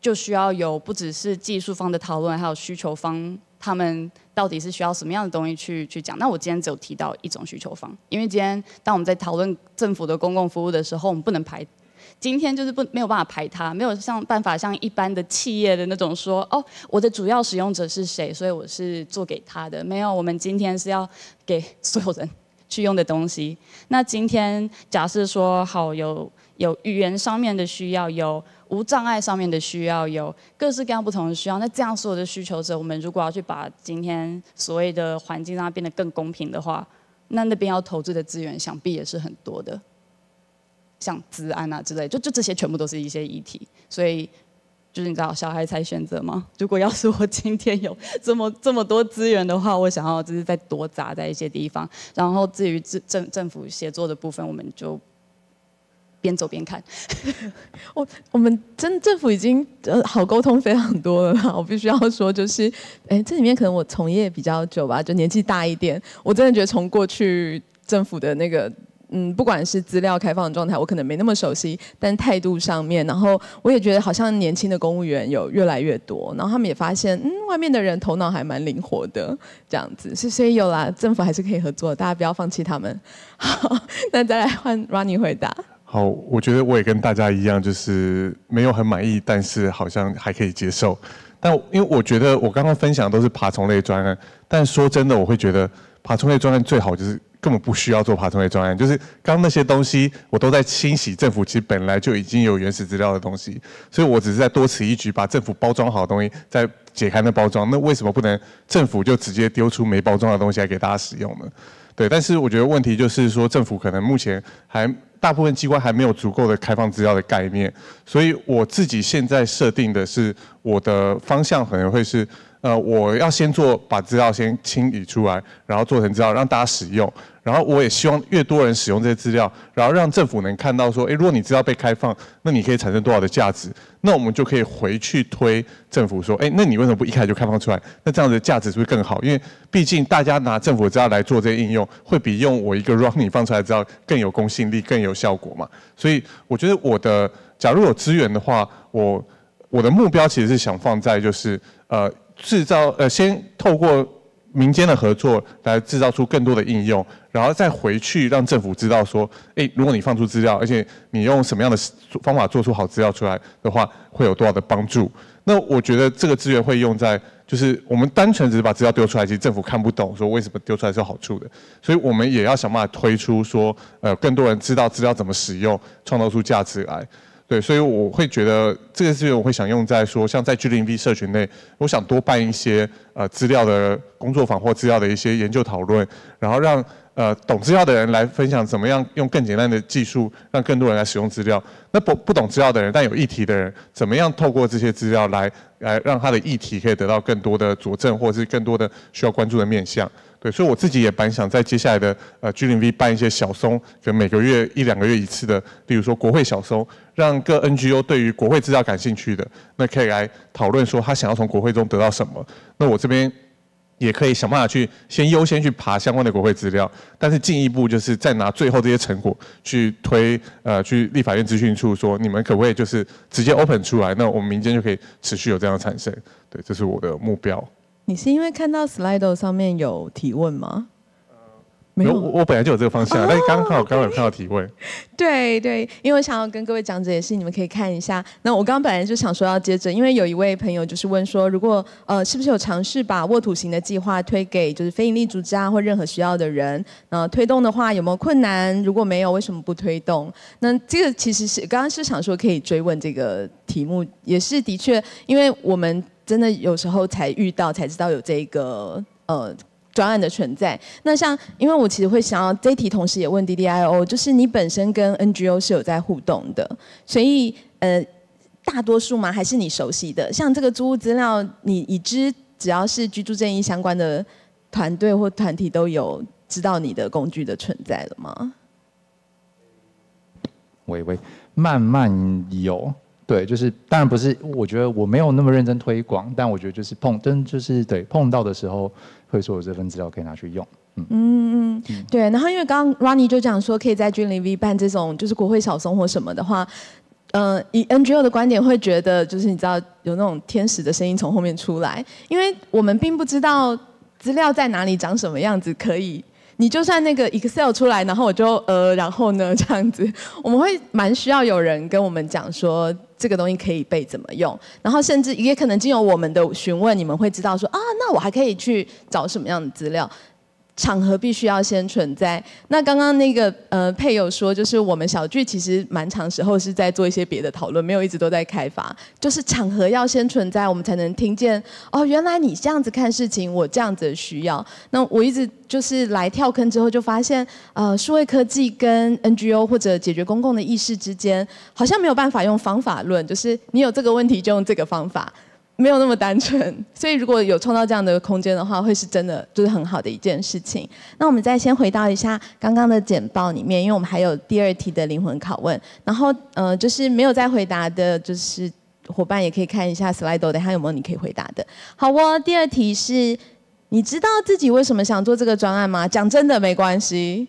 就需要有不只是技术方的讨论，还有需求方他们到底是需要什么样的东西去去讲。那我今天只有提到一种需求方，因为今天当我们在讨论政府的公共服务的时候，我们不能排。今天就是不没有办法排他，没有像办法像一般的企业的那种说哦，我的主要使用者是谁，所以我是做给他的。没有，我们今天是要给所有人去用的东西。那今天假设说好有有语言上面的需要，有无障碍上面的需要，有各式各样不同的需要。那这样所有的需求者，我们如果要去把今天所谓的环境让它变得更公平的话，那那边要投资的资源想必也是很多的。像治安啊之类，就就这些全部都是一些议题，所以就是你知道小孩才选择吗？如果要是我今天有这么这么多资源的话，我想要就是再多砸在一些地方。然后至于政政政府协作的部分，我们就边走边看。我我们真政府已经呃好沟通非常多了啦，我必须要说，就是哎，这里面可能我从业比较久吧，就年纪大一点，我真的觉得从过去政府的那个。嗯，不管是资料开放的状态，我可能没那么熟悉，但态度上面，然后我也觉得好像年轻的公务员有越来越多，然后他们也发现，嗯，外面的人头脑还蛮灵活的，这样子，所以有啦，政府还是可以合作，大家不要放弃他们。好，那再来换 r o n n i e 回答。好，我觉得我也跟大家一样，就是没有很满意，但是好像还可以接受。但因为我觉得我刚刚分享都是爬虫类专案，但说真的，我会觉得爬虫类专案最好就是。根本不需要做爬虫类专案，就是刚那些东西，我都在清洗政府其实本来就已经有原始资料的东西，所以我只是在多此一举，把政府包装好的东西再解开那包装。那为什么不能政府就直接丢出没包装的东西来给大家使用呢？对，但是我觉得问题就是说，政府可能目前还大部分机关还没有足够的开放资料的概念，所以我自己现在设定的是我的方向可能会是。呃，我要先做把资料先清理出来，然后做成资料让大家使用。然后我也希望越多人使用这些资料，然后让政府能看到说，诶，如果你资料被开放，那你可以产生多少的价值？那我们就可以回去推政府说，诶，那你为什么不一开始就开放出来？那这样子价值是不是更好？因为毕竟大家拿政府的资料来做这些应用，会比用我一个 running 放出来资料更有公信力、更有效果嘛。所以我觉得我的假如有资源的话，我我的目标其实是想放在就是呃。制造呃，先透过民间的合作来制造出更多的应用，然后再回去让政府知道说，诶，如果你放出资料，而且你用什么样的方法做出好资料出来的话，会有多少的帮助？那我觉得这个资源会用在，就是我们单纯只是把资料丢出来，其实政府看不懂说为什么丢出来是有好处的，所以我们也要想办法推出说，呃，更多人知道资料怎么使用，创造出价值来。对，所以我会觉得这个资源我会想用在说，像在 G 零 V 社群内，我想多办一些呃资料的工作坊或资料的一些研究讨论，然后让呃懂资料的人来分享怎么样用更简单的技术让更多人来使用资料。那不不懂资料的人但有议题的人，怎么样透过这些资料来来让他的议题可以得到更多的佐证，或者是更多的需要关注的面向。对，所以我自己也蛮想在接下来的呃 G 零 V 办一些小松，就每个月一两个月一次的，比如说国会小松，让各 NGO 对于国会资料感兴趣的，那可以来讨论说他想要从国会中得到什么。那我这边也可以想办法去先优先去爬相关的国会资料，但是进一步就是再拿最后这些成果去推呃去立法院资讯处说，你们可不可以就是直接 open 出来？那我们民间就可以持续有这样的产生。对，这是我的目标。你是因为看到 Slido 上面有提问吗？没有，我本来就有这个方向，但是刚刚好刚好有看到提问。对对，因为我想要跟各位讲者也是，你们可以看一下。那我刚刚本来就想说要接着，因为有一位朋友就是问说，如果呃是不是有尝试把沃土型的计划推给就是非营利组织啊或任何需要的人？呃，推动的话有没有困难？如果没有，为什么不推动？那这个其实是刚刚是想说可以追问这个题目，也是的确，因为我们。真的有时候才遇到，才知道有这个呃专案的存在。那像，因为我其实会想要这题，同时也问 DDIO，就是你本身跟 NGO 是有在互动的，所以呃大多数吗？还是你熟悉的？像这个租屋资料，你已知只要是居住正义相关的团队或团体都有知道你的工具的存在了吗？喂喂，慢慢有。对，就是当然不是，我觉得我没有那么认真推广，但我觉得就是碰真就是对碰到的时候会说有这份资料可以拿去用，嗯嗯嗯，对。然后因为刚刚 Ronnie 就讲说可以在 G 零 V 办这种就是国会小松活什么的话，嗯，以 NGO 的观点会觉得就是你知道有那种天使的声音从后面出来，因为我们并不知道资料在哪里长什么样子可以。你就算那个 Excel 出来，然后我就呃，然后呢 这样子，我们会蛮需要有人跟我们讲说这个东西可以被怎么用，然后甚至也可能经由我们的询问，你们会知道说啊，那我还可以去找什么样的资料。场合必须要先存在。那刚刚那个呃配友说，就是我们小聚其实蛮长时候是在做一些别的讨论，没有一直都在开发。就是场合要先存在，我们才能听见哦，原来你这样子看事情，我这样子需要。那我一直就是来跳坑之后，就发现呃，数位科技跟 NGO 或者解决公共的意识之间，好像没有办法用方法论，就是你有这个问题就用这个方法。没有那么单纯，所以如果有创造这样的空间的话，会是真的就是很好的一件事情。那我们再先回到一下刚刚的简报里面，因为我们还有第二题的灵魂拷问。然后呃，就是没有再回答的，就是伙伴也可以看一下 slide，等下有没有你可以回答的。好哦，第二题是，你知道自己为什么想做这个专案吗？讲真的没关系，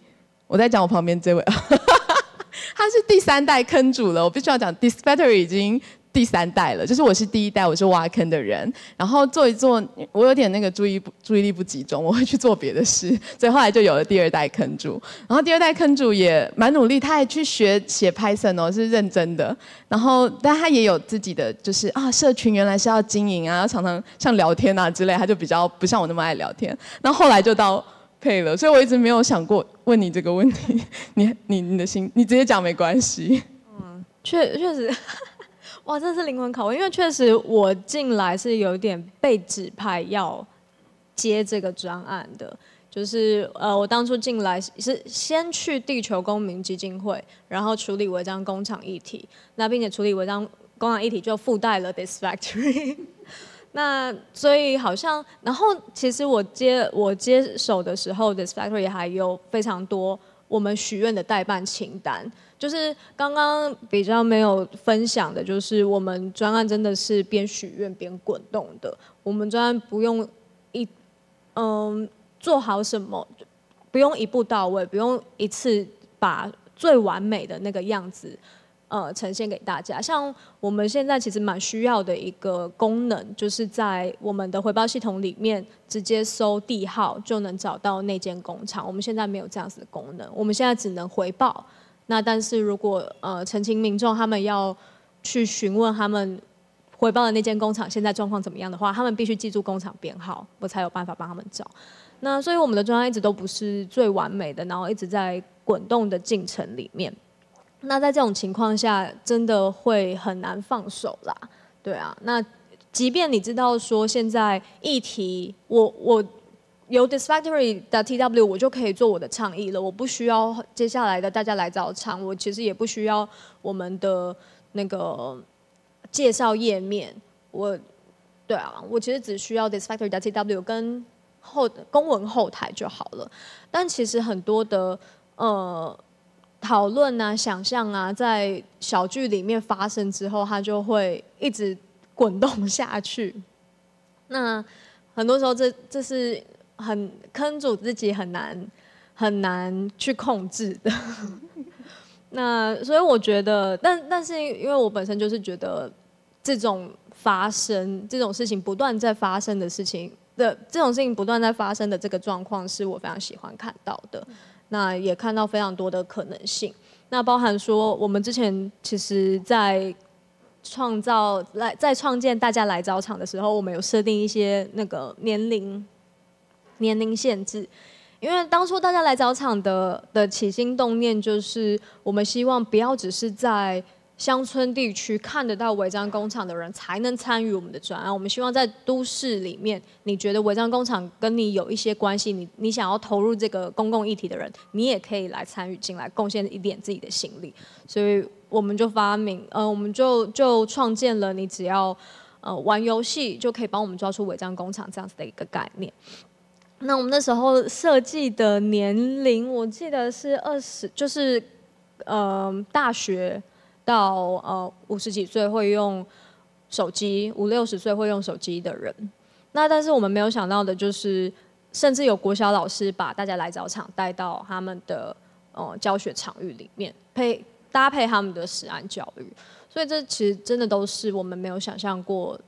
我在讲我旁边这位，他是第三代坑主了，我必须要讲 d i s p a t t e r 已经。第三代了，就是我是第一代，我是挖坑的人，然后做一做，我有点那个注意注意力不集中，我会去做别的事，所以后来就有了第二代坑主。然后第二代坑主也蛮努力，他还去学写 Python 哦，是认真的。然后但他也有自己的，就是啊，社群原来是要经营啊，常常像聊天啊之类，他就比较不像我那么爱聊天。那后来就到配了，所以我一直没有想过问你这个问题，你你你的心，你直接讲没关系。嗯，确确实。哇，这是灵魂拷问，因为确实我进来是有点被指派要接这个专案的，就是呃，我当初进来是先去地球公民基金会，然后处理违章工厂议题，那并且处理违章工厂议题就附带了 this factory，那所以好像，然后其实我接我接手的时候，this factory 还有非常多我们许愿的代办清单。就是刚刚比较没有分享的，就是我们专案真的是边许愿边滚动的。我们专案不用一嗯做好什么，不用一步到位，不用一次把最完美的那个样子呃呈现给大家。像我们现在其实蛮需要的一个功能，就是在我们的回报系统里面直接搜地号就能找到那间工厂。我们现在没有这样子的功能，我们现在只能回报。那但是如果呃澄清民众他们要去询问他们回报的那间工厂现在状况怎么样的话，他们必须记住工厂编号，我才有办法帮他们找。那所以我们的专案一直都不是最完美的，然后一直在滚动的进程里面。那在这种情况下，真的会很难放手啦。对啊，那即便你知道说现在议题，我我。有 d i s f a c t o r y 的 TW，我就可以做我的倡议了。我不需要接下来的大家来找场，我其实也不需要我们的那个介绍页面。我，对啊，我其实只需要 d i s f a c t o r y 的 TW 跟后公文后台就好了。但其实很多的呃讨论啊、想象啊，在小剧里面发生之后，它就会一直滚动下去。那很多时候，这这是。很坑主自己很难很难去控制的，那所以我觉得，但但是因为我本身就是觉得这种发生这种事情不断在发生的事情的这种事情不断在发生的这个状况是我非常喜欢看到的，那也看到非常多的可能性，那包含说我们之前其实在创造来在创建大家来找场的时候，我们有设定一些那个年龄。年龄限制，因为当初大家来找场的的起心动念就是，我们希望不要只是在乡村地区看得到违章工厂的人才能参与我们的专案，我们希望在都市里面，你觉得违章工厂跟你有一些关系，你你想要投入这个公共议题的人，你也可以来参与进来，贡献一点自己的心力。所以我们就发明，呃，我们就就创建了，你只要呃玩游戏就可以帮我们抓出违章工厂这样子的一个概念。那我们那时候设计的年龄，我记得是二十，就是呃大学到呃五十几岁会用手机，五六十岁会用手机的人。那但是我们没有想到的就是，甚至有国小老师把大家来找场带到他们的呃教学场域里面，配搭配他们的实案教育。所以这其实真的都是我们没有想象过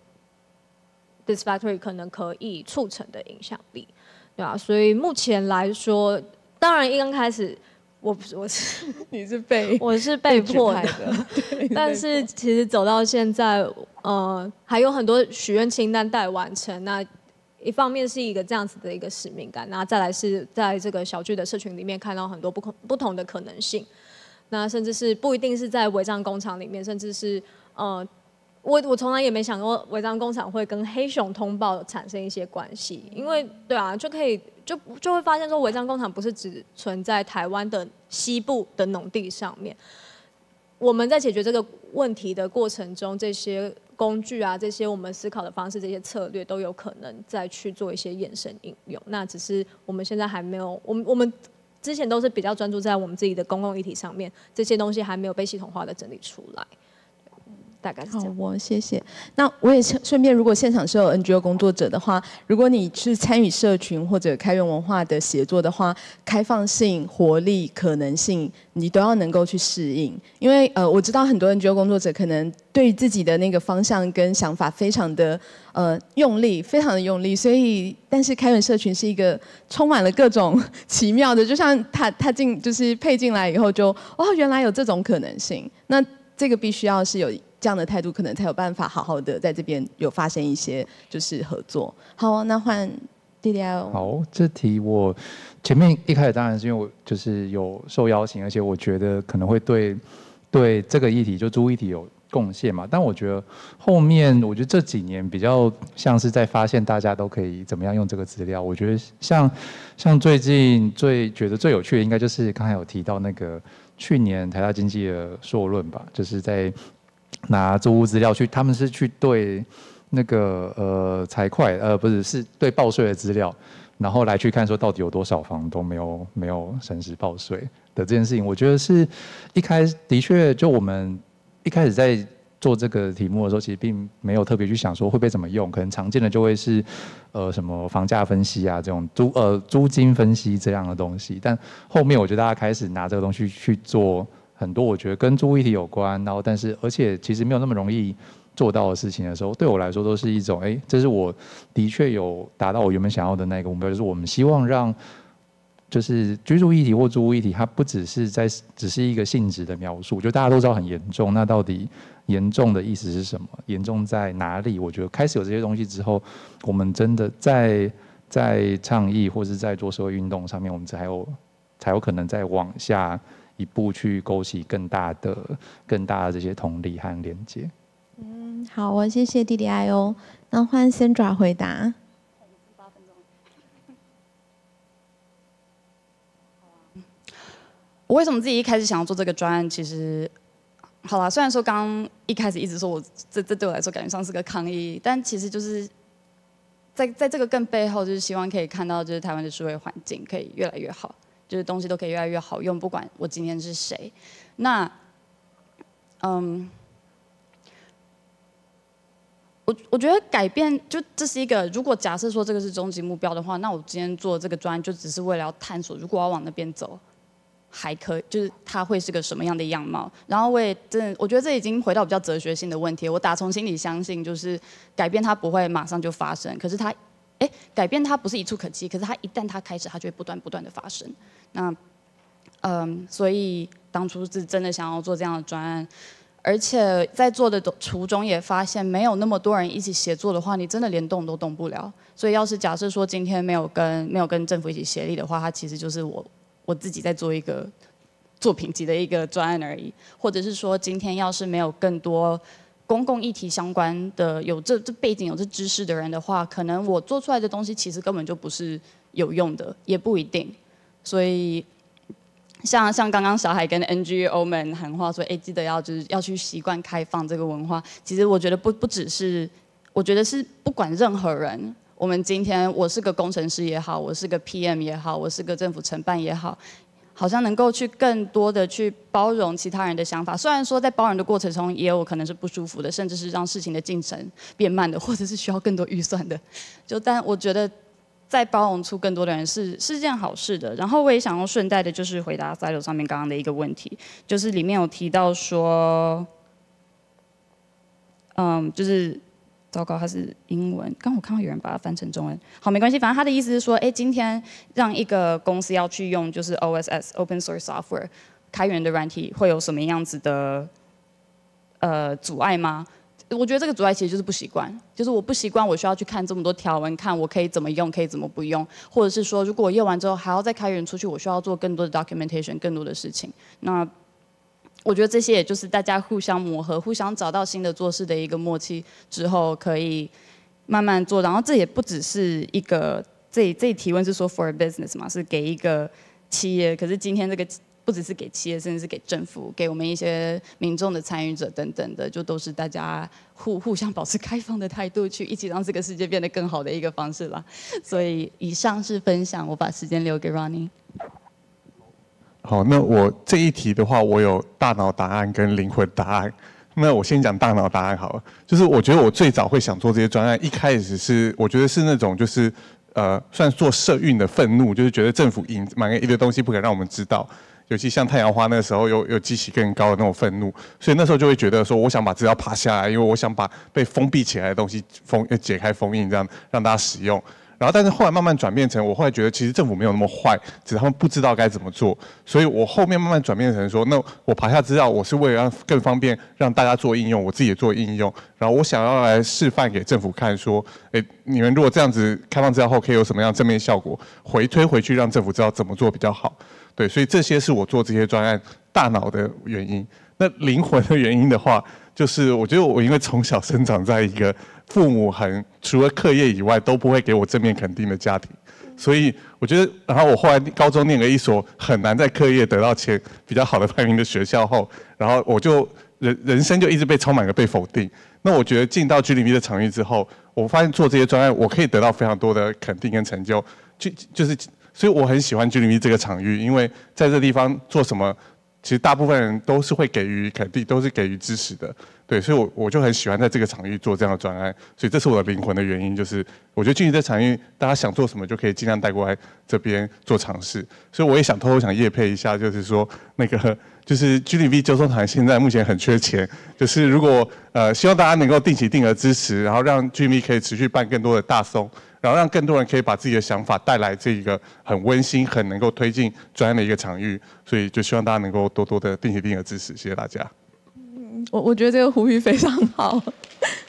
，this factory 可能可以促成的影响力。对啊，所以目前来说，当然一刚开始，我 我是你是被 我是被迫的，但是其实走到现在，呃，还有很多许愿清单待完成。那一方面是一个这样子的一个使命感，那再来是在这个小聚的社群里面看到很多不可不同的可能性，那甚至是不一定是在违章工厂里面，甚至是呃。我我从来也没想过违章工厂会跟黑熊通报产生一些关系，因为对啊，就可以就就会发现说违章工厂不是只存在台湾的西部的农地上面。我们在解决这个问题的过程中，这些工具啊，这些我们思考的方式，这些策略都有可能再去做一些延伸应用。那只是我们现在还没有，我们我们之前都是比较专注在我们自己的公共议题上面，这些东西还没有被系统化的整理出来。大概是这样。我谢谢。那我也顺便，如果现场是有 NGO 工作者的话，如果你是参与社群或者开源文化的协作的话，开放性、活力、可能性，你都要能够去适应。因为呃，我知道很多 NGO 工作者可能对自己的那个方向跟想法非常的呃用力，非常的用力。所以，但是开源社群是一个充满了各种 奇妙的，就像他他进就是配进来以后，就哦，原来有这种可能性。那这个必须要是有。这样的态度可能才有办法好好的在这边有发生一些就是合作。好，那换 D D L。好，这题我前面一开始当然是因为我就是有受邀请，而且我觉得可能会对对这个议题就租议题有贡献嘛。但我觉得后面我觉得这几年比较像是在发现大家都可以怎么样用这个资料。我觉得像像最近最觉得最有趣的应该就是刚才有提到那个去年台大经济的硕论吧，就是在。拿租屋资料去，他们是去对那个呃财会呃不是是对报税的资料，然后来去看说到底有多少房都没有没有诚实报税的这件事情，我觉得是一开始的确就我们一开始在做这个题目的时候，其实并没有特别去想说会被怎么用，可能常见的就会是呃什么房价分析啊这种租呃租金分析这样的东西，但后面我觉得大家开始拿这个东西去做。很多我觉得跟租议题有关，然后但是而且其实没有那么容易做到的事情的时候，对我来说都是一种，哎，这是我的确有达到我原本想要的那个目标，就是我们希望让，就是居住议题或租屋议题，它不只是在只是一个性质的描述，就大家都知道很严重，那到底严重的意思是什么？严重在哪里？我觉得开始有这些东西之后，我们真的在在倡议或是在做社会运动上面，我们才有才有可能再往下。一步去勾起更大的、更大的这些同理和连接。嗯，好，我谢谢 D D I O。那换 Sandra 回答。我为什么自己一开始想要做这个专案？其实，好啦，虽然说刚刚一开始一直说我这这对我来说感觉上是个抗议，但其实就是在在这个更背后，就是希望可以看到，就是台湾的社会环境可以越来越好。就是东西都可以越来越好用，不管我今天是谁。那，嗯，我我觉得改变就这是一个，如果假设说这个是终极目标的话，那我今天做这个专就只是为了要探索，如果要往那边走，还可以，就是它会是个什么样的样貌。然后我也真的，我觉得这已经回到比较哲学性的问题。我打从心里相信，就是改变它不会马上就发生，可是它。哎，改变它不是一触可及，可是它一旦它开始，它就会不断不断的发生。那，嗯，所以当初是真的想要做这样的专案，而且在做的途中也发现，没有那么多人一起协作的话，你真的连动都动不了。所以要是假设说今天没有跟没有跟政府一起协力的话，它其实就是我我自己在做一个作品级的一个专案而已，或者是说今天要是没有更多。公共议题相关的有这这背景有这知识的人的话，可能我做出来的东西其实根本就不是有用的，也不一定。所以，像像刚刚小海跟 NGO 们喊话说，哎，记得要就是要去习惯开放这个文化。其实我觉得不不只是，我觉得是不管任何人，我们今天我是个工程师也好，我是个 PM 也好，我是个政府承办也好。好像能够去更多的去包容其他人的想法，虽然说在包容的过程中也有可能是不舒服的，甚至是让事情的进程变慢的，或者是需要更多预算的。就但我觉得，在包容出更多的人是是件好事的。然后我也想要顺带的，就是回答 silo 上面刚刚的一个问题，就是里面有提到说，嗯，就是。糟糕，它是英文。刚我看到有人把它翻成中文，好，没关系。反正他的意思是说，哎，今天让一个公司要去用就是 OSS Open Source Software 开源的软体，会有什么样子的呃阻碍吗？我觉得这个阻碍其实就是不习惯，就是我不习惯我需要去看这么多条文，看我可以怎么用，可以怎么不用，或者是说如果我用完之后还要再开源出去，我需要做更多的 documentation，更多的事情。那我觉得这些也就是大家互相磨合，互相找到新的做事的一个默契之后，可以慢慢做。然后这也不只是一个，这这提问是说 for business 嘛，是给一个企业，可是今天这个。不只是给企业，甚至是给政府，给我们一些民众的参与者等等的，就都是大家互互相保持开放的态度，去一起让这个世界变得更好的一个方式啦。所以以上是分享，我把时间留给 Ronnie。好，那我这一题的话，我有大脑答案跟灵魂答案。那我先讲大脑答案好了，就是我觉得我最早会想做这些专案，一开始是我觉得是那种就是呃，算做社运的愤怒，就是觉得政府隐瞒一堆东西不肯让我们知道。尤其像太阳花那时候，有有激起更高的那种愤怒，所以那时候就会觉得说，我想把资料爬下来，因为我想把被封闭起来的东西封解开封印，这样让大家使用。然后，但是后来慢慢转变成，我后来觉得其实政府没有那么坏，只是他们不知道该怎么做。所以我后面慢慢转变成说，那我爬下资料，我是为了让更方便让大家做应用，我自己也做应用。然后我想要来示范给政府看，说，哎，你们如果这样子开放资料后，可以有什么样正面效果？回推回去，让政府知道怎么做比较好。对，所以这些是我做这些专案大脑的原因。那灵魂的原因的话，就是我觉得我因为从小生长在一个父母很除了课业以外都不会给我正面肯定的家庭，所以我觉得，然后我后来高中念了一所很难在课业得到前比较好的排名的学校后，然后我就人人生就一直被充满了被否定。那我觉得进到 G 零 V 的场域之后，我发现做这些专案，我可以得到非常多的肯定跟成就，就就是。所以我很喜欢 G 零 V 这个场域，因为在这地方做什么，其实大部分人都是会给予肯定，都是给予支持的。对，所以我我就很喜欢在这个场域做这样的专案。所以这是我的灵魂的原因，就是我觉得进去这场域，大家想做什么就可以尽量带过来这边做尝试。所以我也想偷偷想夜配一下，就是说那个就是 G 零 V 交通团现在目前很缺钱，就是如果呃希望大家能够定期定额支持，然后让 G 零 V 可以持续办更多的大松。然后让更多人可以把自己的想法带来这一个很温馨、很能够推进专案的一个场域，所以就希望大家能够多多的定期定额支持，谢谢大家。我我觉得这个呼吁非常好，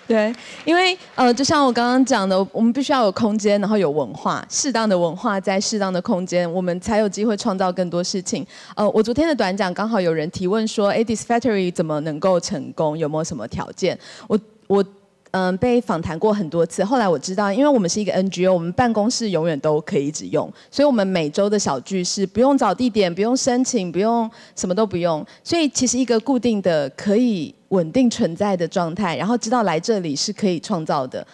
对，因为呃，就像我刚刚讲的，我们必须要有空间，然后有文化，适当的文化在适当的空间，我们才有机会创造更多事情。呃，我昨天的短讲刚好有人提问说 a d i s Factory 怎么能够成功？有没有什么条件？我我。嗯，被访谈过很多次。后来我知道，因为我们是一个 NGO，我们办公室永远都可以一直用，所以我们每周的小聚是不用找地点，不用申请，不用什么都不用。所以其实一个固定的、可以稳定存在的状态，然后知道来这里是可以创造的，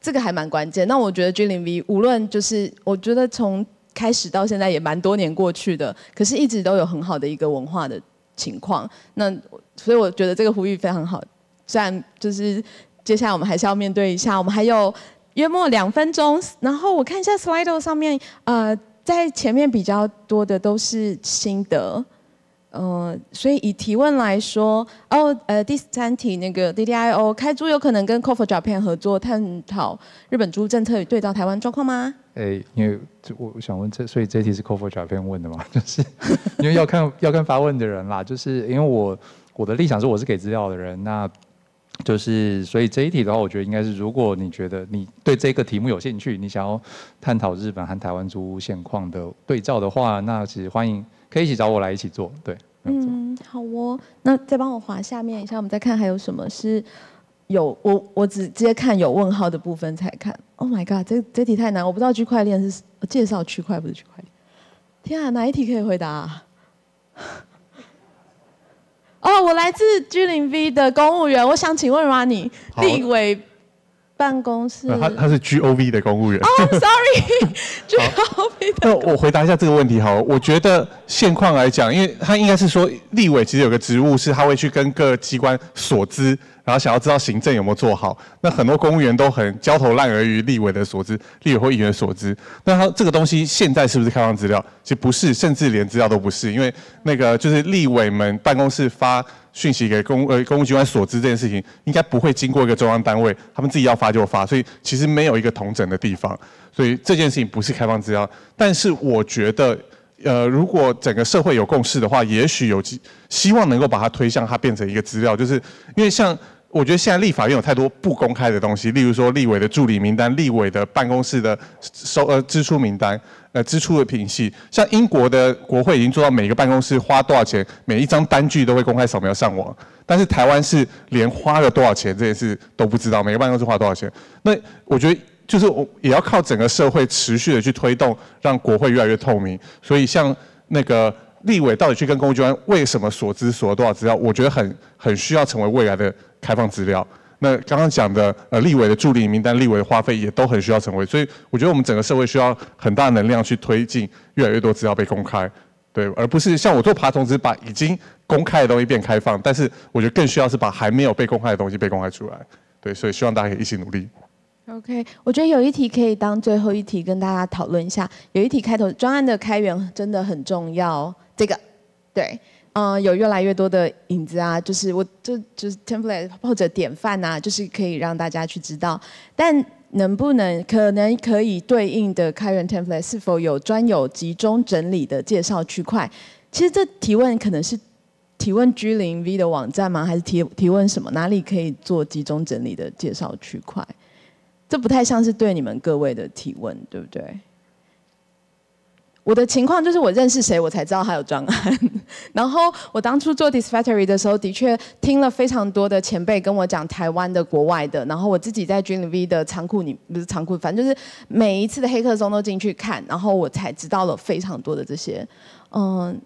这个还蛮关键。那我觉得 G 零 V 无论就是，我觉得从开始到现在也蛮多年过去的，可是一直都有很好的一个文化的情况。那所以我觉得这个呼吁非常好，虽然就是。接下来我们还是要面对一下，我们还有约莫两分钟。然后我看一下 slide 上面，呃，在前面比较多的都是心得，呃，所以以提问来说，哦，呃，第三题那个 DDIO 开租有可能跟 Coffee Japan 合作，探讨日本租政策与对照台湾状况吗？哎，因为我想问这，所以这题是 Coffee Japan 问的嘛？就是因为要看要看发问的人啦，就是因为我我的立场是我是给资料的人，那。就是，所以这一题的话，我觉得应该是，如果你觉得你对这个题目有兴趣，你想要探讨日本和台湾租屋现况的对照的话，那其实欢迎可以一起找我来一起做。对，嗯，好哦。那再帮我划下面一下，我们再看还有什么是有我我只直接看有问号的部分才看。Oh my god，这这题太难，我不知道区块链是介绍区块不是区块链。天啊，哪一题可以回答？哦，我来自 G 零 V 的公务员，我想请问 Ronnie，立委办公室。他他是 G O V 的公务员。哦，Sorry，G O V 的。那我回答一下这个问题好，我觉得现况来讲，因为他应该是说立委其实有个职务是他会去跟各机关所资。然后想要知道行政有没有做好，那很多公务员都很焦头烂额于立委的所知，立委或议员所知。那他这个东西现在是不是开放资料？其实不是，甚至连资料都不是，因为那个就是立委们办公室发讯息给公呃公务机关所知这件事情，应该不会经过一个中央单位，他们自己要发就发，所以其实没有一个同整的地方，所以这件事情不是开放资料。但是我觉得。呃，如果整个社会有共识的话，也许有希希望能够把它推向它变成一个资料，就是因为像我觉得现在立法院有太多不公开的东西，例如说立委的助理名单、立委的办公室的收呃支出名单、呃支出的品系。像英国的国会已经做到每个办公室花多少钱，每一张单据都会公开扫描上网。但是台湾是连花了多少钱这件事都不知道，每个办公室花多少钱。那我觉得就是我也要靠整个社会持续的去推动，让国会越来越透明。所以像那个。立委到底去跟公务机关为什么所知所多少资料？我觉得很很需要成为未来的开放资料。那刚刚讲的呃立委的助理名单、立委的花费也都很需要成为。所以我觉得我们整个社会需要很大能量去推进越来越多资料被公开，对，而不是像我做爬虫只把已经公开的东西变开放。但是我觉得更需要是把还没有被公开的东西被公开出来，对，所以希望大家可以一起努力。OK，我觉得有一题可以当最后一题跟大家讨论一下。有一题开头专案的开源真的很重要。这个，对，嗯，有越来越多的影子啊，就是我就就是 template 或者典范啊，就是可以让大家去知道。但能不能可能可以对应的开源 template 是否有专有集中整理的介绍区块？其实这提问可能是提问 G 零 V 的网站吗？还是提提问什么？哪里可以做集中整理的介绍区块？这不太像是对你们各位的提问，对不对？我的情况就是我认识谁，我才知道他有专案。然后我当初做 Disfactory 的时候，的确听了非常多的前辈跟我讲台湾的、国外的。然后我自己在 Dream V 的仓库里，不是仓库，反正就是每一次的黑客松都进去看，然后我才知道了非常多的这些，嗯。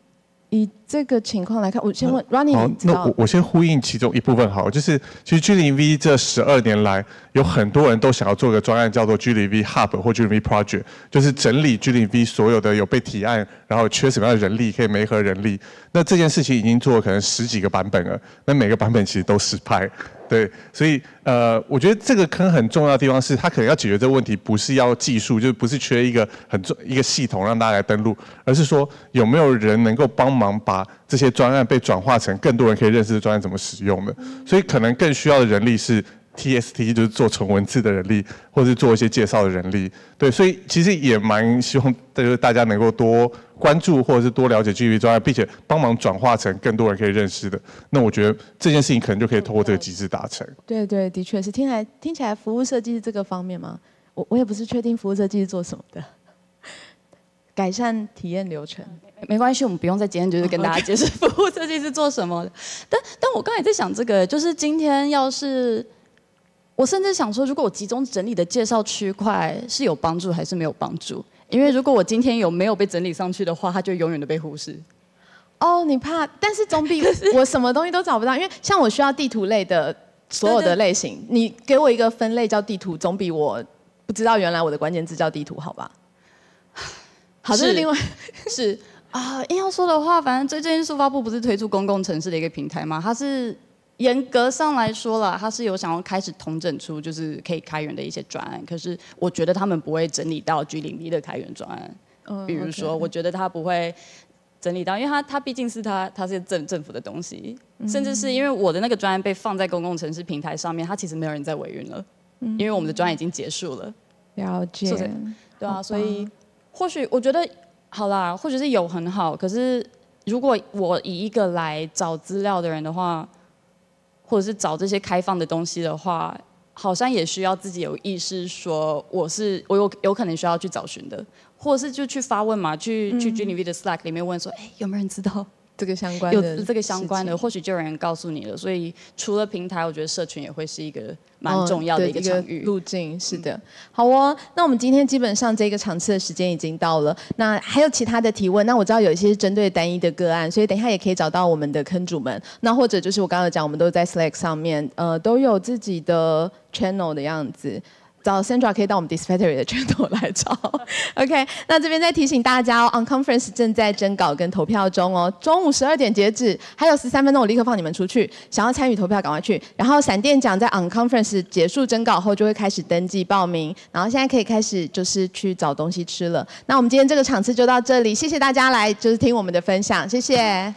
以这个情况来看，我先问 Running。好，那我我先呼应其中一部分，好，就是其实 G 零 V 这十二年来，有很多人都想要做个专案，叫做 G 零 V Hub 或 G 零 V Project，就是整理 G 零 V 所有的有被提案，然后缺什么样的人力，可以没合人力。那这件事情已经做了可能十几个版本了，那每个版本其实都失败。对，所以呃，我觉得这个坑很重要的地方是，它可能要解决这个问题，不是要技术，就是不是缺一个很重一个系统让大家来登录，而是说有没有人能够帮忙把这些专案被转化成更多人可以认识的专案怎么使用的。所以可能更需要的人力是 TST，就是做纯文字的人力，或者是做一些介绍的人力。对，所以其实也蛮希望就是大家能够多。关注或者是多了解 G V 专案，并且帮忙转化成更多人可以认识的，那我觉得这件事情可能就可以透过这个机制达成。对对，的确是听来听起来服务设计是这个方面吗？我我也不是确定服务设计是做什么的，改善体验流程。没关系，我们不用在今天就是跟大家解释 服务设计是做什么的。但但我刚才在想这个，就是今天要是我甚至想说，如果我集中整理的介绍区块是有帮助还是没有帮助？因为如果我今天有没有被整理上去的话，它就永远的被忽视。哦，你怕？但是总比 我什么东西都找不到。因为像我需要地图类的所有的类型，你给我一个分类叫地图，总比我不知道原来我的关键字叫地图好吧？好，这是另外 是啊，硬要说的话，反正最近速发部不是推出公共城市的一个平台吗？它是。严格上来说了，他是有想要开始统整出就是可以开源的一些专案，可是我觉得他们不会整理到 G 零 B 的开源专案。比如说，我觉得他不会整理到，因为他他毕竟是他他是政政府的东西，甚至是因为我的那个专案被放在公共城市平台上面，他其实没有人在维运了，因为我们的专案已经结束了。了解。对啊，所以或许我觉得好啦，或许是有很好，可是如果我以一个来找资料的人的话。或者是找这些开放的东西的话，好像也需要自己有意识，说我是我有有可能需要去找寻的，或者是就去发问嘛，去去 Jenny V 的 Slack 里面问说，哎，有没有人知道？这个相关的，有这个相关的，或许就有人告诉你了。所以除了平台，我觉得社群也会是一个蛮重要的一个场域路径。是的，好哦。那我们今天基本上这个场次的时间已经到了。那还有其他的提问？那我知道有一些是针对单一的个案，所以等一下也可以找到我们的坑主们。那或者就是我刚刚讲，我们都在 Slack 上面，呃，都有自己的 channel 的样子。找 Sandra 可以到我们 Disfactory 的圈头来找。OK，那这边再提醒大家哦，On Conference 正在征稿跟投票中哦，中午十二点截止，还有十三分钟，我立刻放你们出去。想要参与投票，赶快去。然后闪电奖在 On Conference 结束征稿后就会开始登记报名，然后现在可以开始就是去找东西吃了。那我们今天这个场次就到这里，谢谢大家来就是听我们的分享，谢谢。